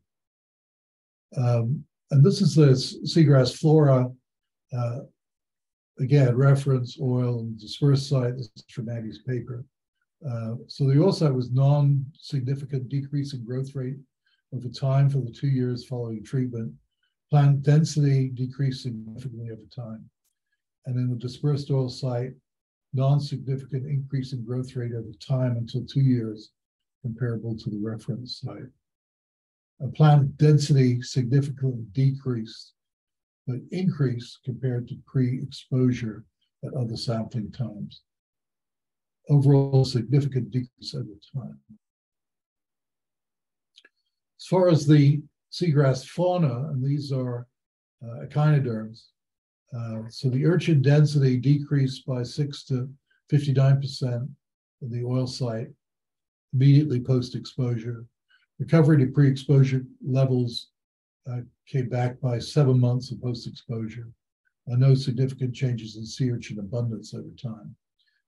Um, and this is the seagrass flora uh, again, reference oil and dispersed site. This is from Maggie's paper. Uh, so the oil site was non-significant decrease in growth rate over time for the two years following treatment. Plant density decreased significantly over time. And in the dispersed oil site, non-significant increase in growth rate over time until two years, comparable to the reference site. Plant density significantly decreased but increased compared to pre-exposure at other sampling times. Overall, significant decrease over time. As far as the seagrass fauna, and these are uh, echinoderms, uh, so the urchin density decreased by 6 to 59% in the oil site immediately post exposure. Recovery to pre exposure levels uh, came back by seven months of post-exposure. Uh, no significant changes in sea urchin abundance over time.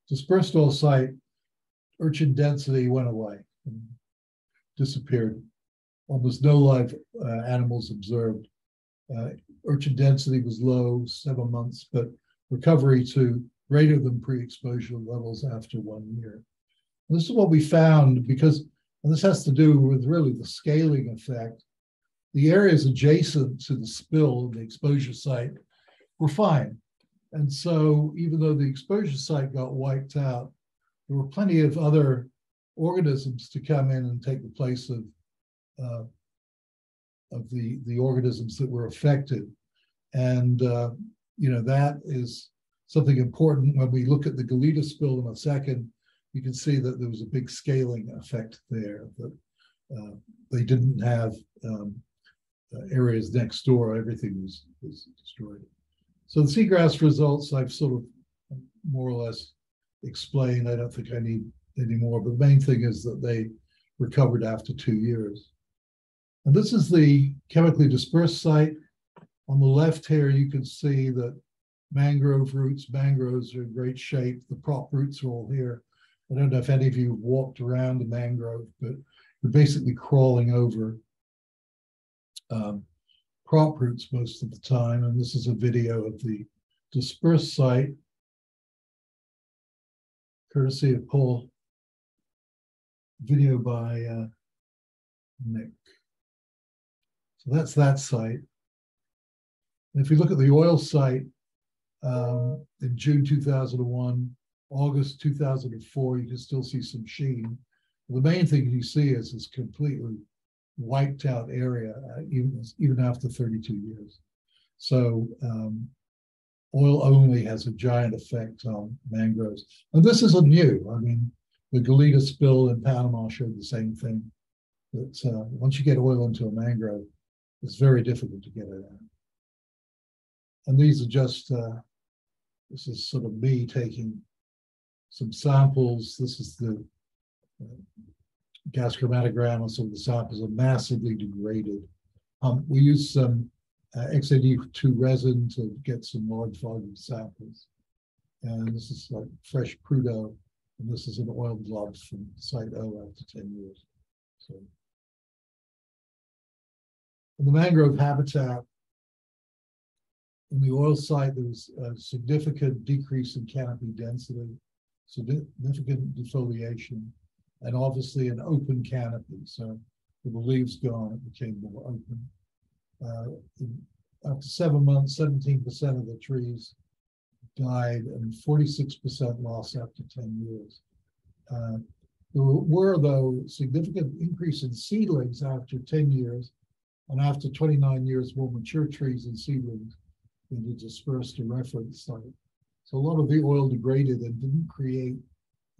Dispersed all site, urchin density went away, and disappeared. Almost no live uh, animals observed. Uh, urchin density was low, seven months, but recovery to greater than pre-exposure levels after one year. And this is what we found because, and this has to do with really the scaling effect. The areas adjacent to the spill, and the exposure site, were fine. And so even though the exposure site got wiped out, there were plenty of other organisms to come in and take the place of uh, of the the organisms that were affected, and uh, you know that is something important when we look at the Galeta spill in a second. You can see that there was a big scaling effect there. That uh, they didn't have um, uh, areas next door; everything was was destroyed. So the seagrass results I've sort of more or less explained. I don't think I need any more, but the main thing is that they recovered after two years. And this is the chemically dispersed site. On the left here, you can see that mangrove roots, mangroves are in great shape. The prop roots are all here. I don't know if any of you walked around a mangrove, but you're basically crawling over um, prop roots most of the time. And this is a video of the dispersed site, courtesy of Paul, video by uh, Nick. So that's that site. And if we look at the oil site um, in June 2001, August 2004, you can still see some sheen. The main thing you see is this completely wiped out area, uh, even, even after 32 years. So um, oil only has a giant effect on mangroves. And this isn't new. I mean, the Galeta spill in Panama showed the same thing. That uh, once you get oil into a mangrove, it's very difficult to get it out. And these are just, uh, this is sort of me taking some samples. This is the uh, gas chromatogram and some of the samples are massively degraded. Um, we use some uh, XAD2 resin to get some large volume samples. And this is like fresh Prudhoe, and this is an oil blob from site O after 10 years. So in the mangrove habitat, in the oil site, there was a significant decrease in canopy density, significant defoliation, and obviously an open canopy. So with the leaves gone, it became more open. Uh, after seven months, 17% of the trees died and 46% lost after 10 years. Uh, there were, though, significant increase in seedlings after 10 years, and after 29 years, more mature trees and seedlings in the dispersed or reference site. A lot of the oil degraded and didn't create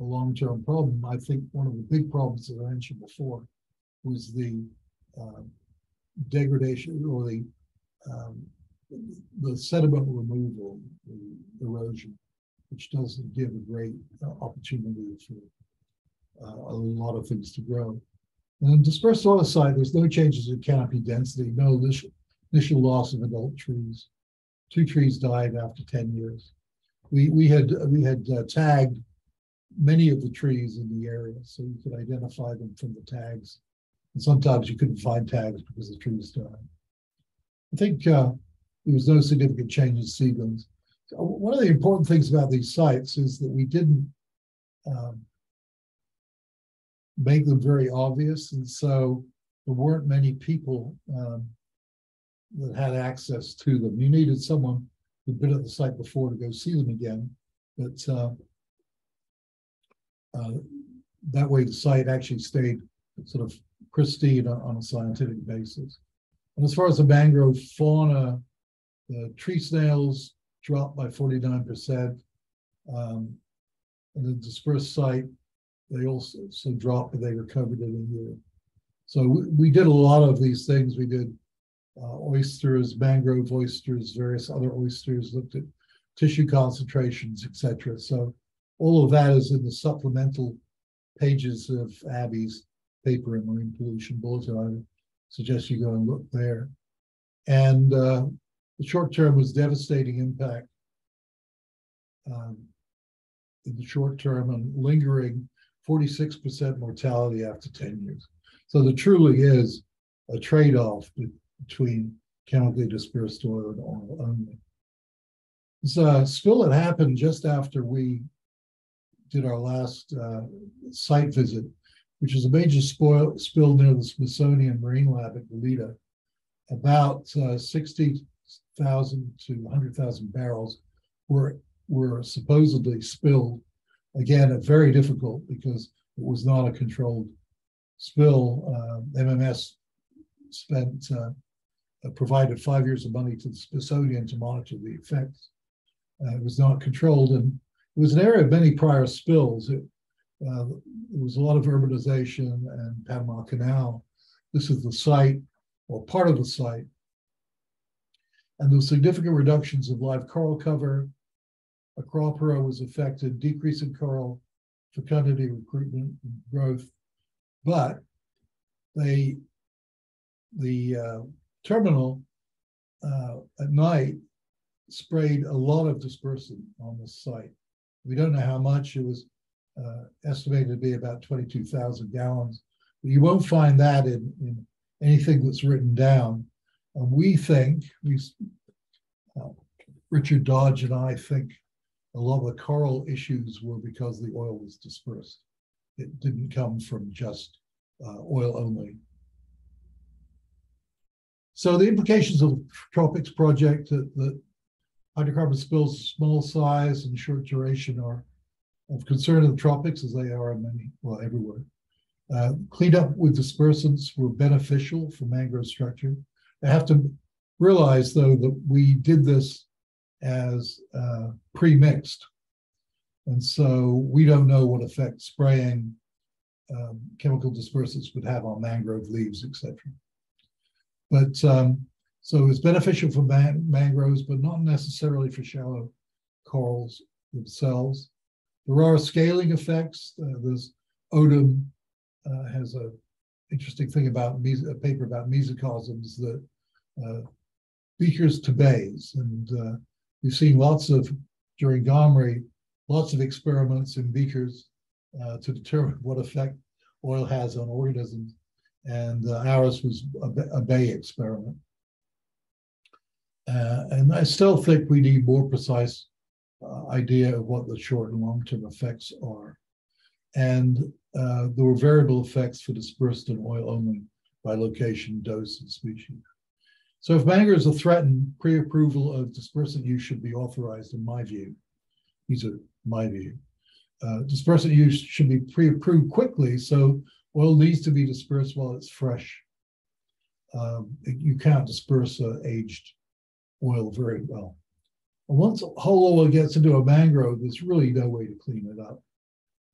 a long-term problem. I think one of the big problems that I mentioned before was the uh, degradation or the um, the sediment removal, the erosion, which doesn't give a great uh, opportunity for uh, a lot of things to grow. And dispersed oil side, there's no changes in canopy density, no initial, initial loss of adult trees. Two trees died after 10 years. We, we had, we had uh, tagged many of the trees in the area, so you could identify them from the tags. And sometimes you couldn't find tags because the trees died. I think uh, there was no significant change in seedlings. One of the important things about these sites is that we didn't um, make them very obvious, and so there weren't many people um, that had access to them. You needed someone who'd been at the site before to go see them again, but uh, uh, that way the site actually stayed sort of pristine on a scientific basis. And as far as the mangrove fauna, the tree snails dropped by 49%. Um, and the dispersed site, they also so dropped, but they recovered in a year. So we, we did a lot of these things. We did uh, oysters, mangrove oysters, various other oysters, looked at tissue concentrations, etc. So all of that is in the supplemental pages of Abby's paper in marine pollution bulletin. I suggest you go and look there. And uh, the short term was devastating impact um, in the short term and lingering 46% mortality after 10 years. So there truly is a trade off between chemically dispersed oil and oil only. This uh, spill had happened just after we did our last uh, site visit, which is a major spoil, spill near the Smithsonian Marine Lab at Galeta. About uh, 60,000 to 100,000 barrels were, were supposedly spilled. Again, a very difficult because it was not a controlled spill. Uh, MMS spent uh, provided five years of money to the Smithsonian to monitor the effects. Uh, it was not controlled, and it was an area of many prior spills. It, uh, there was a lot of urbanization and Panama Canal. This is the site, or part of the site. And there were significant reductions of live coral cover. Acropora was affected, decrease in coral fecundity, recruitment, and growth. But they, the uh, terminal uh, at night sprayed a lot of dispersant on the site. We don't know how much. It was uh, estimated to be about 22,000 gallons. But you won't find that in, in anything that's written down. And we think, we, uh, Richard Dodge and I think a lot of the coral issues were because the oil was dispersed. It didn't come from just uh, oil only. So the implications of Tropics project that, that hydrocarbon spills small size and short duration are of concern in the tropics as they are in many, well, everywhere. Uh, cleanup with dispersants were beneficial for mangrove structure. I have to realize though that we did this as uh, pre-mixed. And so we don't know what effect spraying um, chemical dispersants would have on mangrove leaves, etc. But um, so it's beneficial for man- mangroves, but not necessarily for shallow corals themselves. There are scaling effects. Uh, this Odum uh, has a interesting thing about mes- a paper about mesocosms that uh, beakers to bays, and uh, we've seen lots of during GoMRI, lots of experiments in beakers uh, to determine what effect oil has on organisms and uh, ours was a, a, bay experiment. Uh, and I still think we need more precise uh, idea of what the short and long-term effects are. And uh, there were variable effects for dispersed and oil only by location, dose, and species. So if mangroves are threatened, pre-approval of dispersant use should be authorized in my view. These are my view. Uh, dispersant use should be pre-approved quickly so Oil needs to be dispersed while it's fresh. Um, you can't disperse uh, aged oil very well. And once whole oil gets into a mangrove, there's really no way to clean it up.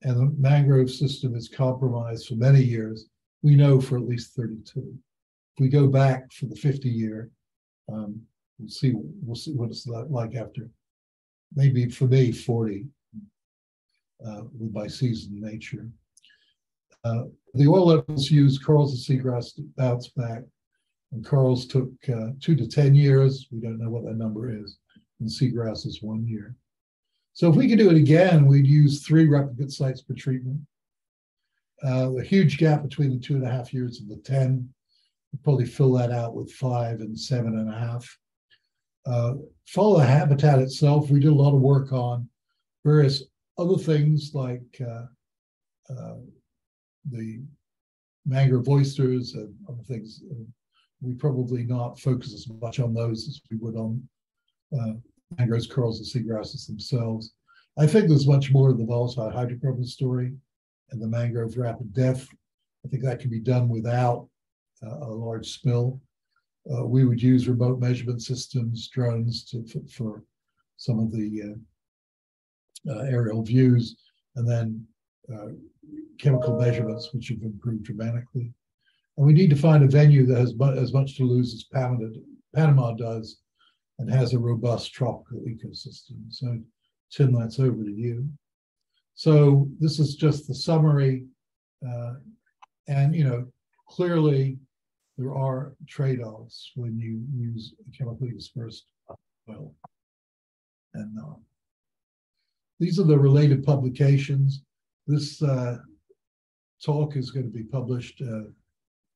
And the mangrove system is compromised for many years. We know for at least 32. If we go back for the 50 year, um, we'll see we'll see what it's like after maybe for me 40 uh, with my seasoned nature. Uh, the oil levels used corals and seagrass to bounce back. And corals took uh, two to 10 years. We don't know what that number is. And seagrass is one year. So if we could do it again, we'd use three replicate sites per treatment. Uh, the huge gap between the two and a half years and the 10, we'd probably fill that out with five and seven and a half. Uh, follow the habitat itself. We did a lot of work on various other things like uh, uh the mangrove oysters and other things. We probably not focus as much on those as we would on uh, mangroves, corals, and seagrasses themselves. I think there's much more of the volatile hydrocarbon story and the mangrove rapid death. I think that can be done without uh, a large spill. Uh, we would use remote measurement systems, drones to, for, for some of the uh, uh aerial views, and then uh, chemical measurements, which have improved dramatically. And we need to find a venue that has as much to lose as Panama, Panama does and has a robust tropical ecosystem. So, Tim, that's over to you. So, this is just the summary. Uh, and, you know, clearly there are trade-offs when you use chemically dispersed oil. And uh, these are the related publications. This uh, talk is going to be published uh,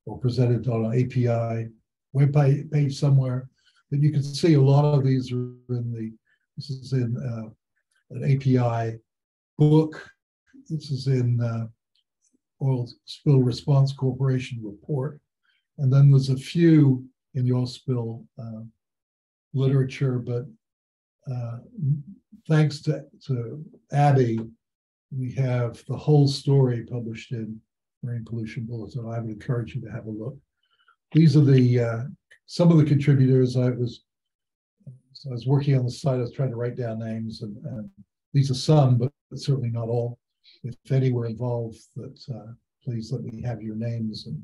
or presented on an API web page somewhere. But you can see a lot of these are in the, this is in uh, an API book. This is in uh, Oil Spill Response Corporation report. And then there's a few in the oil spill uh, literature, but uh, thanks to, to Abby, we have the whole story published in Marine Pollution Bulletin. I would encourage you to have a look. These are the uh, some of the contributors. I was so I was working on the site. I was trying to write down names, and, and these are some, but certainly not all. If any were involved, that uh, please let me have your names, and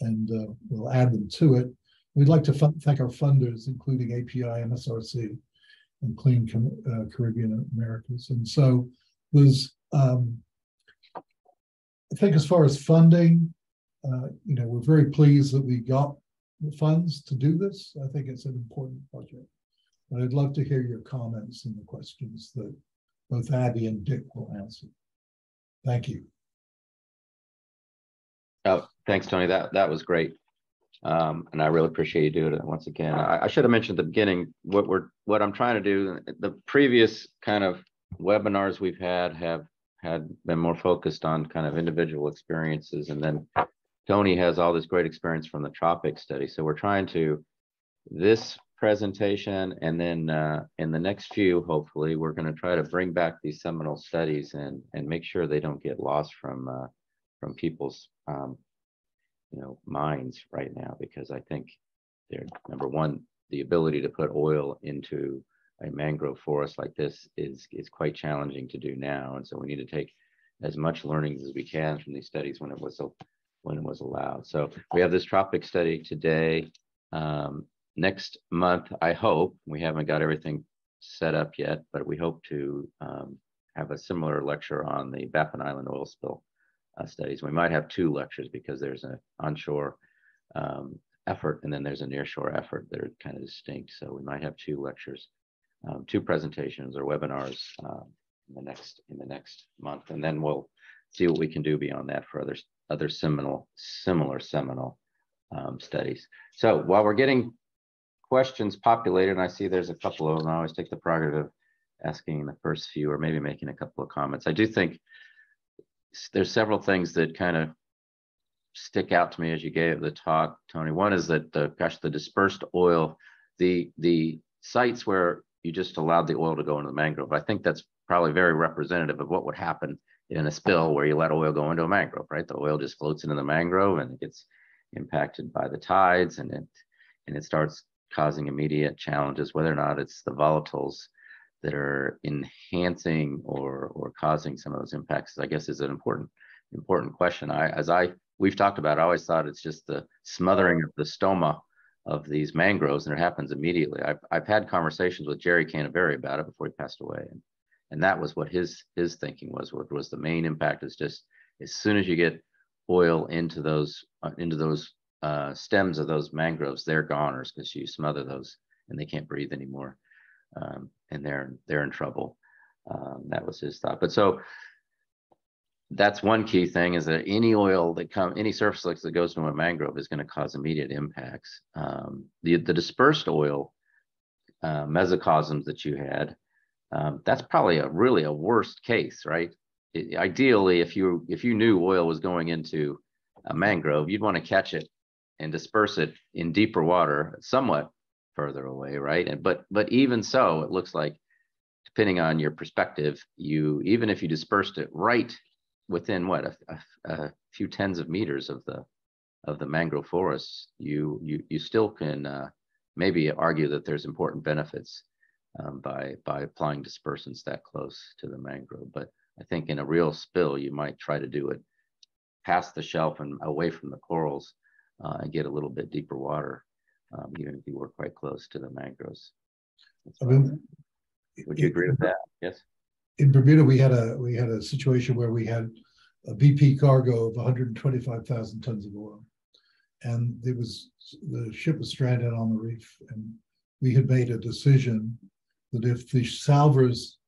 and uh, we'll add them to it. We'd like to thank our funders, including API, MSRC, and Clean uh, Caribbean Americas. And so there's, um, I think as far as funding, uh, you know, we're very pleased that we got the funds to do this. I think it's an important project. But I'd love to hear your comments and the questions that both Abby and Dick will answer. Thank you. Oh, thanks, Tony. That that was great. Um, and I really appreciate you doing it once again. I, I should have mentioned at the beginning what we're what I'm trying to do. The previous kind of webinars we've had have had been more focused on kind of individual experiences, and then Tony has all this great experience from the tropic study. So we're trying to this presentation and then uh, in the next few, hopefully, we're going to try to bring back these seminal studies and and make sure they don't get lost from uh, from people's um, you know minds right now because I think they're number one the ability to put oil into a mangrove forest like this is is quite challenging to do now and so we need to take as much learnings as we can from these studies when it was when it was allowed so we have this tropic study today um, next month i hope we haven't got everything set up yet but we hope to um, have a similar lecture on the baffin island oil spill uh, studies. We might have two lectures because there's an onshore um, effort and then there's a nearshore effort that are kind of distinct. So we might have two lectures, um, two presentations or webinars uh, in the next in the next month, and then we'll see what we can do beyond that for other other seminal similar seminal um, studies. So while we're getting questions populated, and I see there's a couple of them, I always take the prerogative of asking the first few or maybe making a couple of comments. I do think there's several things that kind of stick out to me as you gave the talk, Tony. One is that the gosh, the dispersed oil, the the sites where you just allowed the oil to go into the mangrove. I think that's probably very representative of what would happen in a spill where you let oil go into a mangrove, right? The oil just floats into the mangrove and it gets impacted by the tides and it and it starts causing immediate challenges, whether or not it's the volatiles that are enhancing or or causing some of those impacts i guess is an important important question i as i we've talked about i always thought it's just the smothering of the stoma of these mangroves and it happens immediately i've, I've had conversations with jerry Canevari about it before he passed away and and that was what his his thinking was what was the main impact is just as soon as you get oil into those uh, into those uh, stems of those mangroves they're goners because you smother those and they can't breathe anymore um, and they're they're in trouble. Um, that was his thought. But so that's one key thing is that any oil that come any surface slicks that goes into a mangrove is going to cause immediate impacts. Um, the the dispersed oil uh, mesocosms that you had, um, that's probably a really a worst case, right? It, ideally, if you if you knew oil was going into a mangrove, you'd want to catch it and disperse it in deeper water, somewhat further away, right? And but but even so, it looks like depending on your perspective, you even if you dispersed it right within what a, a, a few tens of meters of the of the mangrove forests, you you you still can uh, maybe argue that there's important benefits um, by by applying dispersants that close to the mangrove. But I think in a real spill, you might try to do it past the shelf and away from the corals uh, and get a little bit deeper water um, even if you were quite close to the mangroves. I mean, Would you agree with that? Yes. In Bermuda, we had a we had a situation where we had a BP cargo of 125,000 tons of oil, and there was the ship was stranded on the reef, and we had made a decision that if the salvors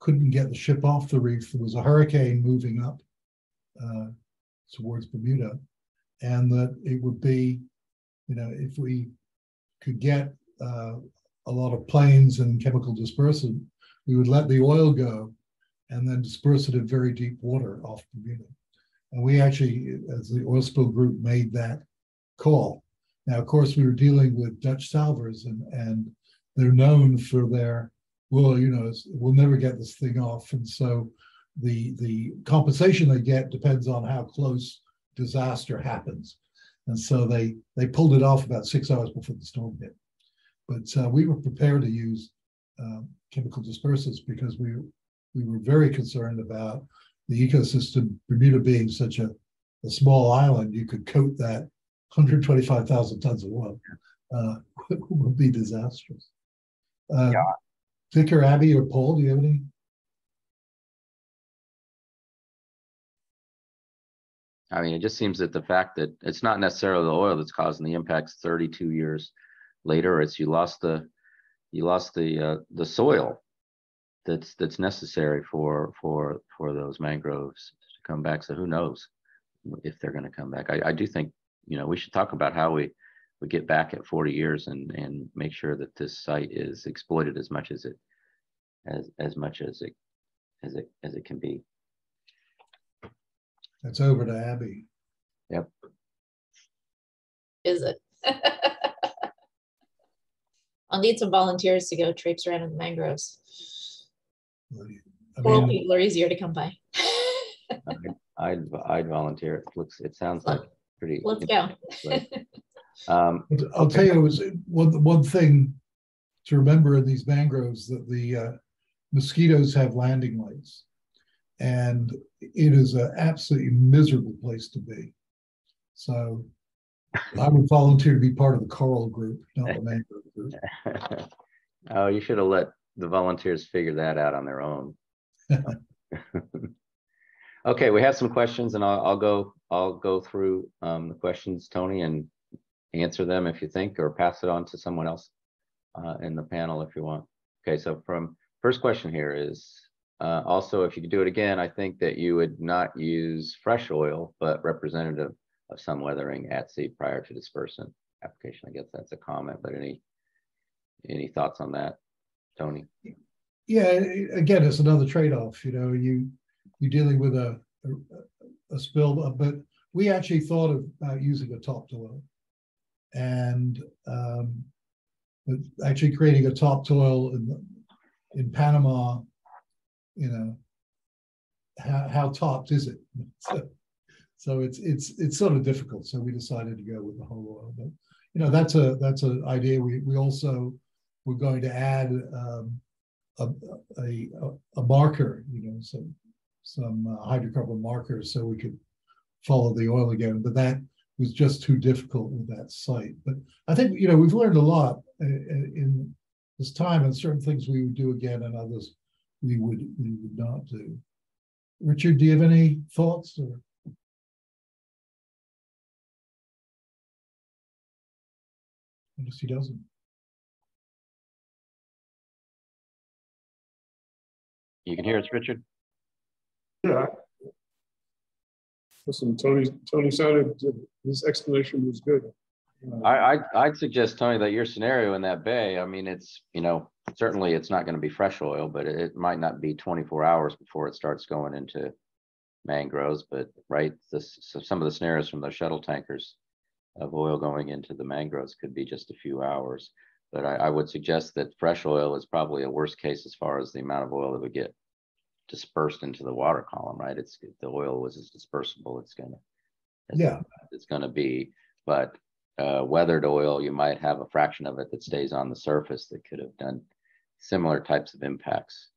couldn't get the ship off the reef, there was a hurricane moving up uh, towards Bermuda, and that it would be, you know, if we could get uh, a lot of planes and chemical dispersant, we would let the oil go and then disperse it in very deep water off Bermuda. And we actually, as the oil spill group, made that call. Now, of course, we were dealing with Dutch salvors, and, and they're known for their, well, you know, we'll never get this thing off. And so the, the compensation they get depends on how close disaster happens. And so they, they pulled it off about six hours before the storm hit. But uh, we were prepared to use uh, chemical dispersants because we, we were very concerned about the ecosystem, Bermuda being such a, a small island, you could coat that 125,000 tons of oil uh, would be disastrous. Uh, yeah. Vic or Abby or Paul, do you have any? I mean, it just seems that the fact that it's not necessarily the oil that's causing the impacts 32 years later, it's you lost the you lost the uh, the soil that's that's necessary for for for those mangroves to come back. So who knows if they're going to come back? I, I do think you know we should talk about how we we get back at 40 years and and make sure that this site is exploited as much as it as as much as it as it as it can be. That's over to Abby. Yep. Is it? I'll need some volunteers to go traipse around in the mangroves. I mean, people are easier to come by. I'd, I'd volunteer. It looks, it sounds like pretty. Let's go. Um, I'll tell you, it was one, one thing to remember in these mangroves that the uh, mosquitoes have landing lights. And it is an absolutely miserable place to be. So I would volunteer to be part of the coral group, not the mangrove group. oh, you should have let the volunteers figure that out on their own. okay, we have some questions, and I'll, I'll go. I'll go through um, the questions, Tony, and answer them if you think, or pass it on to someone else uh, in the panel if you want. Okay, so from first question here is uh, also if you could do it again, I think that you would not use fresh oil, but representative of some weathering at sea prior to dispersant application. I guess that's a comment, but any any thoughts on that? Tony? Yeah, again, it's another trade-off. You know, you you're dealing with a a, a spill, but we actually thought about using a top oil, and um, actually creating a top oil in in Panama. You know, how how topped is it? So, so it's it's it's sort of difficult. So we decided to go with the whole oil, but you know that's a that's an idea. We we also we're going to add um, a, a, a, marker, you know, some some uh, hydrocarbon markers so we could follow the oil again. But that was just too difficult with that site. But I think you know we've learned a lot uh, uh, in this time, and certain things we would do again, and others we would we would not do. Richard, do you have any thoughts or? I guess he doesn't. You can hear us, Richard? Yeah. Listen, Tony, Tony sounded, his explanation was good. I, I, I'd suggest, Tony, that your scenario in that bay, I mean, it's, you know, certainly it's not going to be fresh oil, but it might not be 24 hours before it starts going into mangroves. But right, this, so some of the scenarios from the shuttle tankers of oil going into the mangroves could be just a few hours. But I, I would suggest that fresh oil is probably a worst case as far as the amount of oil that would get dispersed into the water column, right? It's the oil was as dispersible. It's gonna, yeah, it's gonna be. But uh, weathered oil, you might have a fraction of it that stays on the surface that could have done similar types of impacts.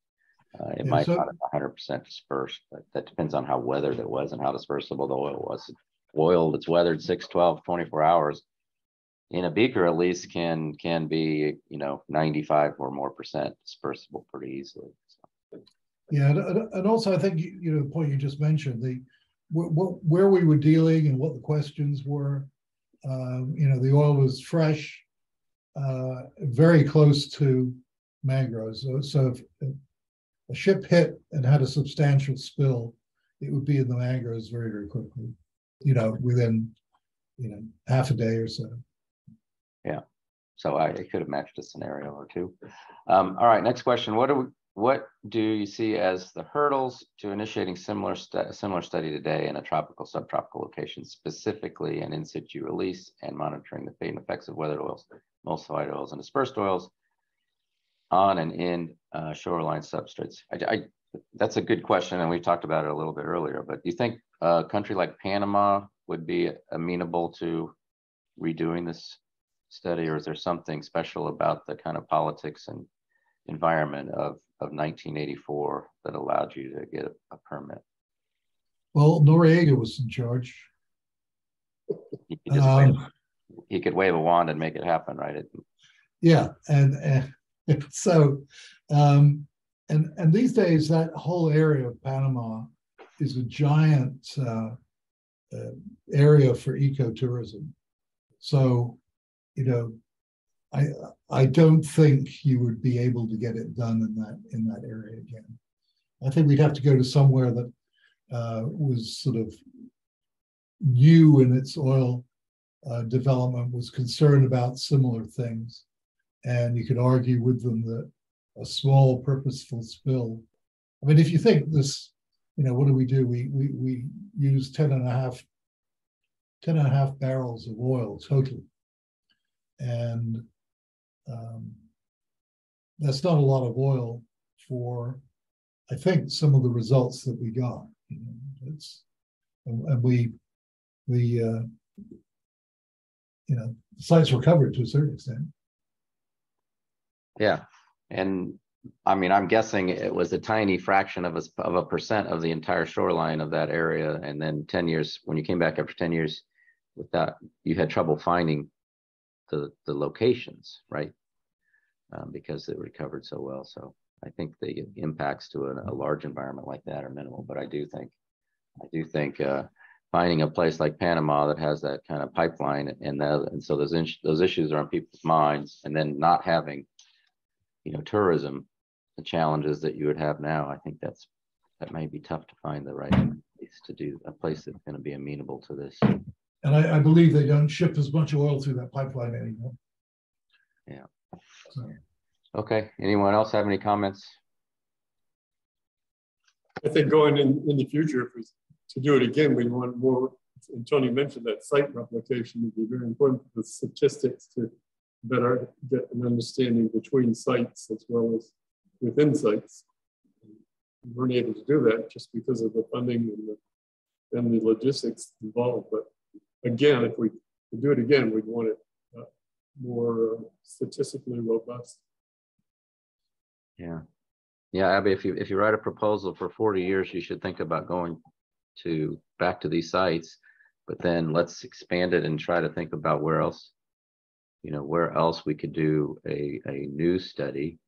Uh, it yeah, might so, not have 100% dispersed, but that depends on how weathered it was and how dispersible the oil was. Oil that's weathered 6, 12, 24 hours in a beaker at least can can be you know 95 or more percent dispersible pretty easily so. yeah and, and also i think you know the point you just mentioned the what where we were dealing and what the questions were Uh, you know, the oil was fresh, uh, very close to mangroves. So, so if a ship hit and had a substantial spill, it would be in the mangroves very, very quickly. You know, within you know half a day or so. So I it could have matched a scenario or two. Um, all right, next question. What do we, what do you see as the hurdles to initiating similar stu- similar study today in a tropical subtropical location, specifically an in situ release and monitoring the fate and effects of weathered oils, emulsified oils, and dispersed oils on and in uh, shoreline substrates? I, I, that's a good question, and we talked about it a little bit earlier. But do you think a country like Panama would be amenable to redoing this study, or is there something special about the kind of politics and environment of, of 1984 that allowed you to get a, permit? Well, Noriega was in charge. He could, just wave, Um, he could wave a wand and make it happen, right? It, Yeah, and, and so, um, and and these days that whole area of Panama is a giant uh, uh, area for ecotourism. So, you know, I I don't think you would be able to get it done in that in that area again. I think we'd have to go to somewhere that uh, was sort of new in its oil uh, development, was concerned about similar things and you could argue with them that a small purposeful spill. I mean, if you think this, you know, what do we do? We we we use 10 and a half, 10 and a half barrels of oil total. And um, that's not a lot of oil for, I think, some of the results that we got. You know, it's and, we we uh, you know, sites were covered to a certain extent. yeah, and I mean, I'm guessing it was a tiny fraction of a of a percent of the entire shoreline of that area. And then 10 years, when you came back after 10 years, with that, you had trouble finding the the locations, right? Um, because it recovered so well. So I think the impacts to a, a large environment like that are minimal. But I do think, I do think uh, finding a place like Panama that has that kind of pipeline and that, and so those ins- those issues are on people's minds, and then not having, you know, tourism, the challenges that you would have now. I think that's that may be tough to find the right place to do a place that's going to be amenable to this. And I, I believe they don't ship as much oil through that pipeline anymore. Yeah. So, Okay, anyone else have any comments? I think going in, in the future, if we, to do it again, we want more, and Tony mentioned that site replication would be very important for the statistics to better get an understanding between sites as well as within sites. We weren't able to do that just because of the funding and the, and the logistics involved. But again, if we could do it again, we'd want it uh, more uh, statistically robust. Yeah. Yeah, Abby, if you, if you write a proposal for forty years, you should think about going to, back to these sites. But then let's expand it and try to think about where else, you know, where else we could do a, a new study.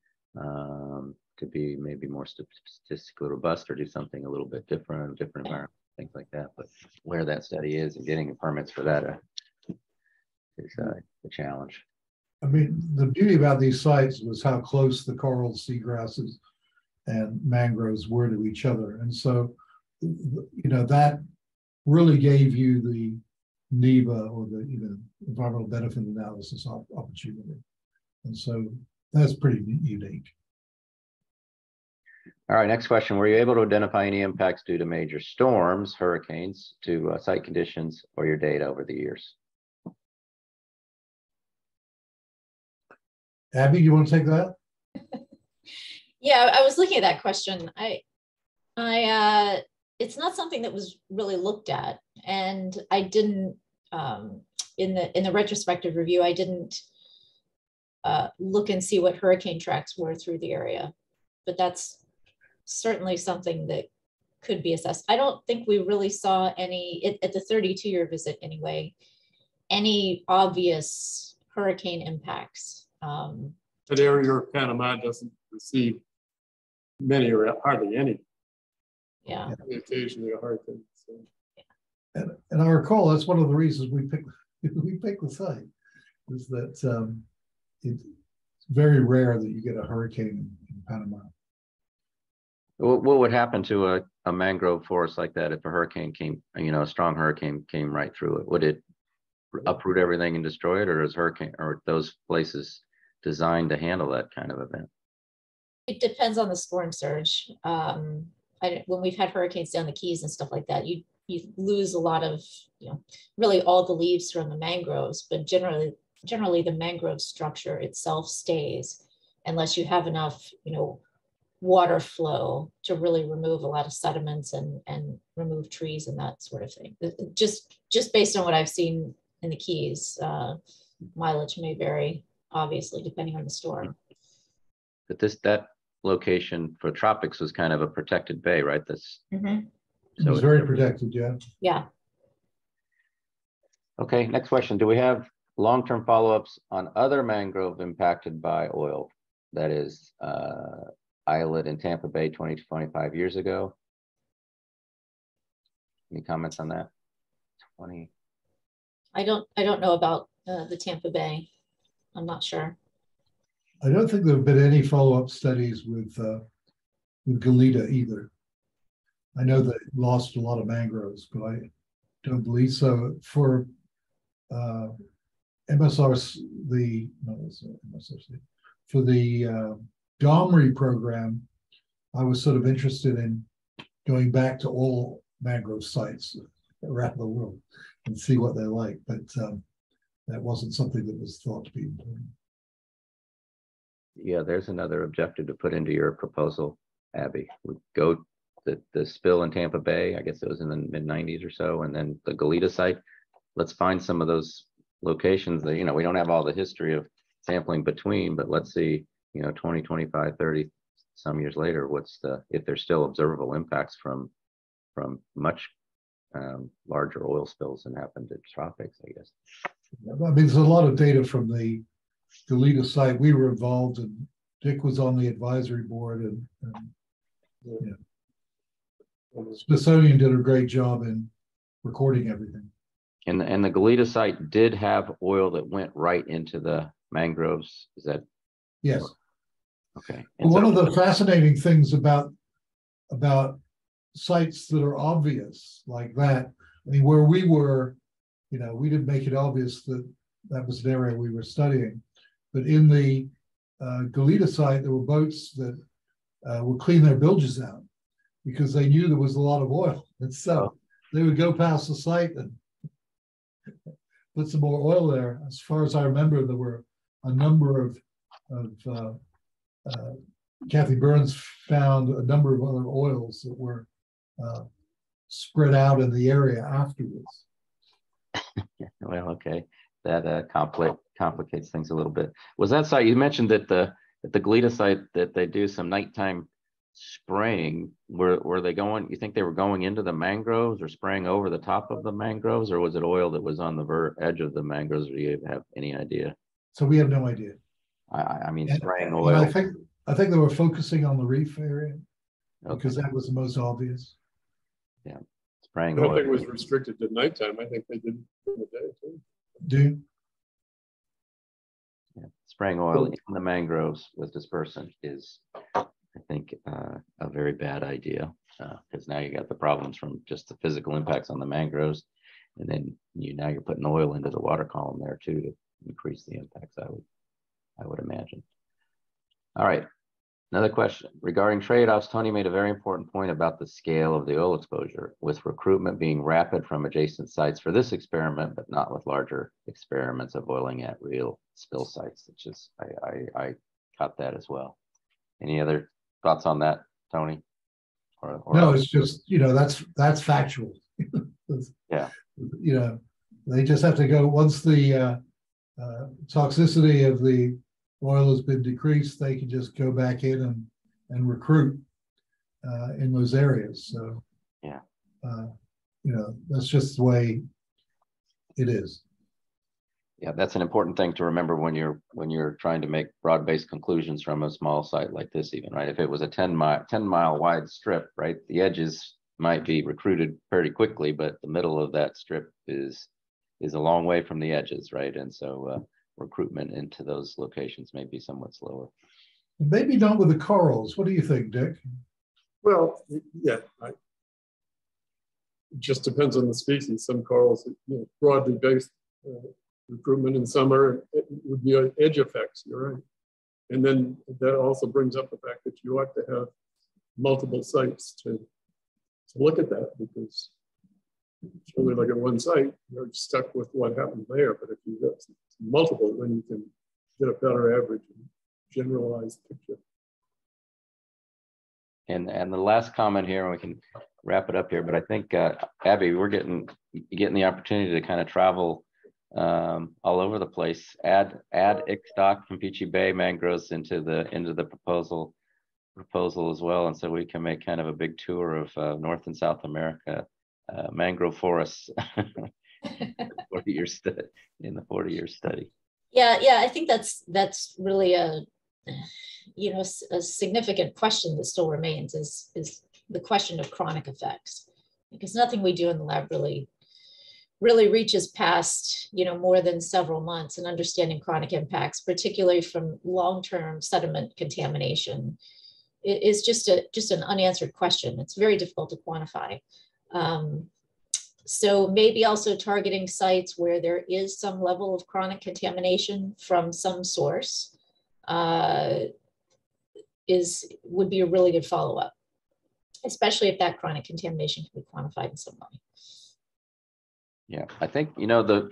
Um, to be maybe more statistically robust or do something a little bit different, different environment, things like that. But where that study is and getting the permits for that uh, is uh, the challenge. I mean, the beauty about these sites was how close the coral seagrasses and mangroves were to each other. And so, you know, that really gave you the NEBA or the, you know, environmental benefit analysis opportunity. And so that's pretty unique. All right, next question. Were you able to identify any impacts due to major storms, hurricanes, to uh, site conditions or your data over the years? Abby, do you want to take that? Yeah, I was looking at that question. I, I, uh, it's not something that was really looked at, and I didn't, um, in the in the retrospective review, I didn't uh, look and see what hurricane tracks were through the area, but that's certainly something that could be assessed. I don't think we really saw any at, at the 32 year visit anyway, any obvious hurricane impacts. Um, That area of Panama doesn't receive many or hardly any, yeah. occasionally a hurricane. So And, and I recall that's one of the reasons we picked we picked the site, is that um, it's very rare that you get a hurricane in, in Panama. What, what would happen to a, a mangrove forest like that if a hurricane came, you know, a strong hurricane came right through it? Would it uproot everything and destroy it, or is hurricane or those places designed to handle that kind of event? It depends on the storm surge. Um, I, when we've had hurricanes down the Keys and stuff like that, you you lose a lot of, you know, really all the leaves from the mangroves, but generally, generally the mangrove structure itself stays unless you have enough, you know, water flow to really remove a lot of sediments and and remove trees and that sort of thing. Just just based on what I've seen in the Keys, uh, mileage may vary, obviously, depending on the storm. But this that location for tropics was kind of a protected bay, right? That's Mhm. It was very protected, yeah. Yeah, okay. Next question: Do we have long-term follow-ups on other mangrove impacted by oil? That is uh, Islet in Tampa Bay 20 to 25 years ago. Any comments on that? 20. I don't I don't know about uh, the Tampa Bay. I'm not sure. I don't think there have been any follow-up studies with uh, with Galeta either. I know they lost a lot of mangroves, but I don't believe so. For uh, MSRC, the no, it's not MSRC, for the uh, GoMRI program, I was sort of interested in going back to all mangrove sites around the world and see what they're like, but um, that wasn't something that was thought to be important. Yeah, there's another objective to put into your proposal, Abby. We go the the spill in Tampa Bay. I guess it was in the mid 90s or so, and then the Galeta site. Let's find some of those locations that you know we don't have all the history of sampling between, but let's see, you know, 20, 25, 30 some years later, what's the if there's still observable impacts from from much um, larger oil spills than happened at tropics, I guess. I mean, there's a lot of data from the Galeta site. We were involved and Dick was on the advisory board and, and Smithsonian did a great job in recording everything. And the, and the Galeta site did have oil that went right into the mangroves. Is that Yes. Okay? And one so- of the fascinating things about about sites that are obvious like that, I mean, where we were, you know, we didn't make it obvious that that was an area we were studying. But in the uh, Galeta site, there were boats that uh, would clean their bilges out because they knew there was a lot of oil. And so they would go past the site and put some more oil there. As far as I remember, there were a number of of uh, uh, Kathy Burns found a number of other oils that were uh, spread out in the area afterwards. Well, okay, that uh, compli- complicates things a little bit. Was that site, you mentioned that the, at the Galeta site, that they do some nighttime spraying. Were, were they going, you think they were going into the mangroves or spraying over the top of the mangroves? Or was it oil that was on the ver, edge of the mangroves? Or do you have any idea? So we have no idea. I, I, I mean, And- spraying And I oil. think I think they were focusing on the reef area Okay, because that was the most obvious. I spraying don't think it oil. was restricted to nighttime. I think they did it in the day too. Do Yeah, Spraying oil in the mangroves with dispersant is, I think, uh, a very bad idea. Because now you got the problems from just the physical impacts on the mangroves. And then you, now you're putting oil into the water column there too to increase the impacts, I would, I would imagine. All right, another question regarding trade-offs. Tony made a very important point about the scale of the oil exposure with recruitment being rapid from adjacent sites for this experiment, but not with larger experiments of oiling at real spill sites, which is, I, I, I caught that as well. Any other thoughts on that, Tony? Or- or- no, it's just you know that's that's factual. Yeah. You know, they just have to go once the uh, uh, toxicity of the oil has been decreased, they can just go back in and and recruit uh, in those areas. So Yeah. uh, you know that's just the way it is. Yeah, that's an important thing to remember when you're, when you're trying to make broad-based conclusions from a small site like this even, right? If it was a ten mile, ten mile wide strip, right, the edges might be recruited pretty quickly, but the middle of that strip is is a long way from the edges, right? And so uh, recruitment into those locations may be somewhat slower. Maybe not with the corals. What do you think, Dick? Well, yeah, I, it just depends on the species. Some corals, you know, broadly based uh, recruitment in summer it would be edge effects. You're right, and then that also brings up the fact that you ought to have multiple sites to to look at that because you only look at one site, you're stuck with what happened there. But if you have multiple, then you can get a better average and generalized picture. And and the last comment here, and we can wrap it up here, but I think uh, Abby, we're getting getting the opportunity to kind of travel um, all over the place. Add add Ixtoc, Campeche Bay mangroves into the into the proposal proposal as well, and so we can make kind of a big tour of uh, North and South America uh, mangrove forests. 40 year study in the 40 year study. Yeah, yeah, I think that's that's really a you know a significant question that still remains is is the question of chronic effects because nothing we do in the lab really really reaches past you know more than several months and understanding chronic impacts particularly from long-term sediment contamination is just a just an unanswered question it's very difficult to quantify um, so maybe also targeting sites where there is some level of chronic contamination from some source uh, is would be a really good follow-up, especially if that chronic contamination can be quantified in some way. Yeah, I think, you know, the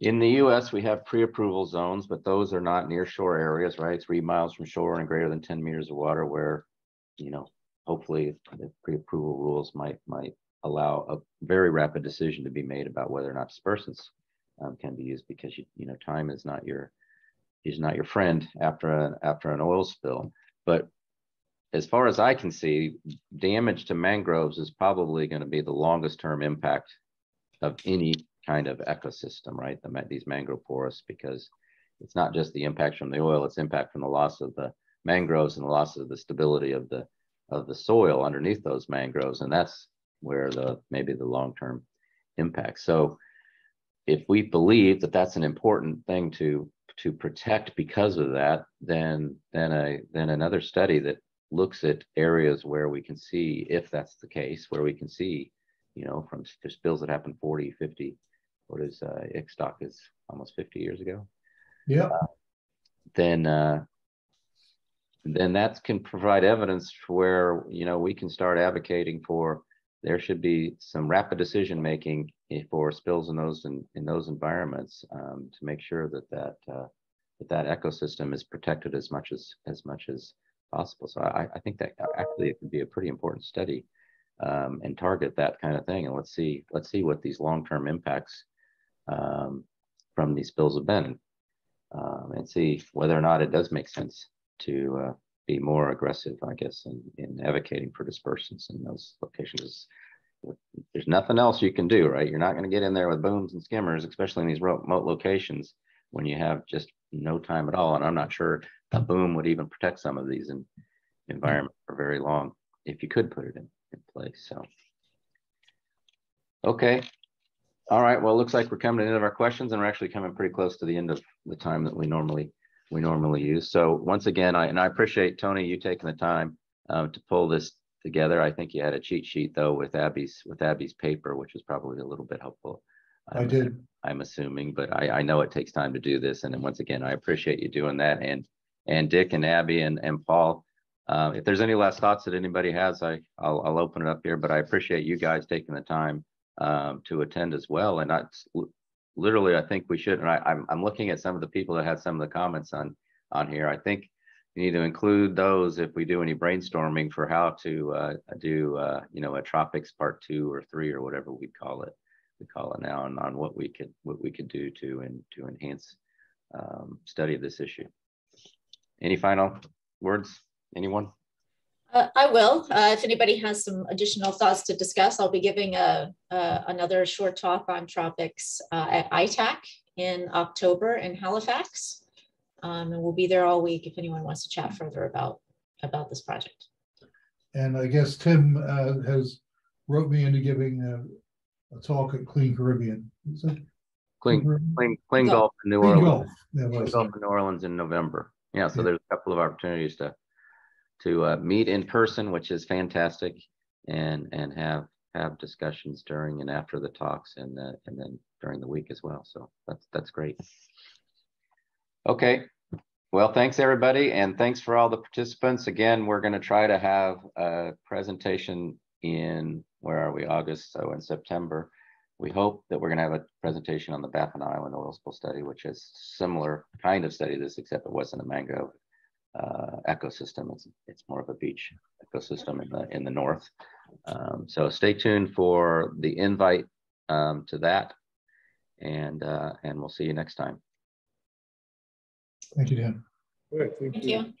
in the US, we have pre-approval zones, but those are not near shore areas, right? Three miles from shore and greater than 10 meters of water where, you know, hopefully the pre-approval rules might might allow a very rapid decision to be made about whether or not dispersants um, can be used because you, you know time is not your is not your friend after an after an oil spill. But as far as I can see, damage to mangroves is probably going to be the longest term impact of any kind of ecosystem, right? The, these mangrove forests, because it's not just the impact from the oil, it's impact from the loss of the mangroves and the loss of the stability of the of the soil underneath those mangroves. And that's where the maybe the long-term impact. So if we believe that that's an important thing to to protect because of that, then then a then another study that looks at areas where we can see if that's the case, where we can see, you know, from spills that happened 40, 50, what is uh, Ixtoc is almost 50 years ago. Yeah. Uh, then uh, then that can provide evidence where you know we can start advocating for there should be some rapid decision making for spills in those in, in those environments um, to make sure that that, uh, that that ecosystem is protected as much as as much as possible. So I, I think that actually it could be a pretty important study um, and target that kind of thing. And let's see let's see what these long term impacts um, from these spills have been, um, and see whether or not it does make sense to uh, be more aggressive, I guess, in, in advocating for dispersants in those locations. There's nothing else you can do, right? You're not going to get in there with booms and skimmers, especially in these remote locations when you have just no time at all. And I'm not sure a boom would even protect some of these in, environments for very long if you could put it in, in place. So, okay. All right. Well, it looks like we're coming to the end of our questions and we're actually coming pretty close to the end of the time that we normally we normally use. So once again, I and I appreciate Tony you taking the time um, to pull this together. I think you had a cheat sheet though with Abby's with Abby's paper, which was probably a little bit helpful. I'm, i did. I'm assuming, but I, I know it takes time to do this. And then once again, I appreciate you doing that. And and Dick and Abby and and Paul. Uh, if there's any last thoughts that anybody has, I I'll, I'll open it up here. But I appreciate you guys taking the time um, to attend as well. And I literally, I think we should. And I, I'm I'm looking at some of the people that had some of the comments on on here. I think we need to include those if we do any brainstorming for how to uh, do uh, you know a tropics part two or three or whatever we call it. We call it now on, on what we could what we could do to and to enhance um, study of this issue. Any final words? Anyone? Uh, I will. Uh, if anybody has some additional thoughts to discuss, I'll be giving a, a another short talk on tropics uh, at ITAC in October in Halifax. Um, and we'll be there all week if anyone wants to chat further about, about this project. And I guess Tim uh, has wrote me into giving a, a, talk at Clean Caribbean. Clean, clean, clean Gulf. gulf in New Green Orleans. Gulf. That Clean gulf in New Orleans in November. Yeah, so Yeah. there's a couple of opportunities to, to uh, meet in person, which is fantastic. And, and have, have discussions during and after the talks and, uh, and then during the week as well. So that's, that's great. Okay, well, thanks, everybody, and thanks for all the participants. Again, we're gonna try to have a presentation in, where are we, August, so in September. We hope that we're gonna have a presentation on the Baffin Island oil spill study, which is similar kind of study to this, except it wasn't a mangrove uh, ecosystem. It's, it's more of a beach ecosystem in the, in the north. Um, So stay tuned for the invite um, to that. And, uh, and we'll see you next time. Thank you, Dan. All right, thank Thank you. you.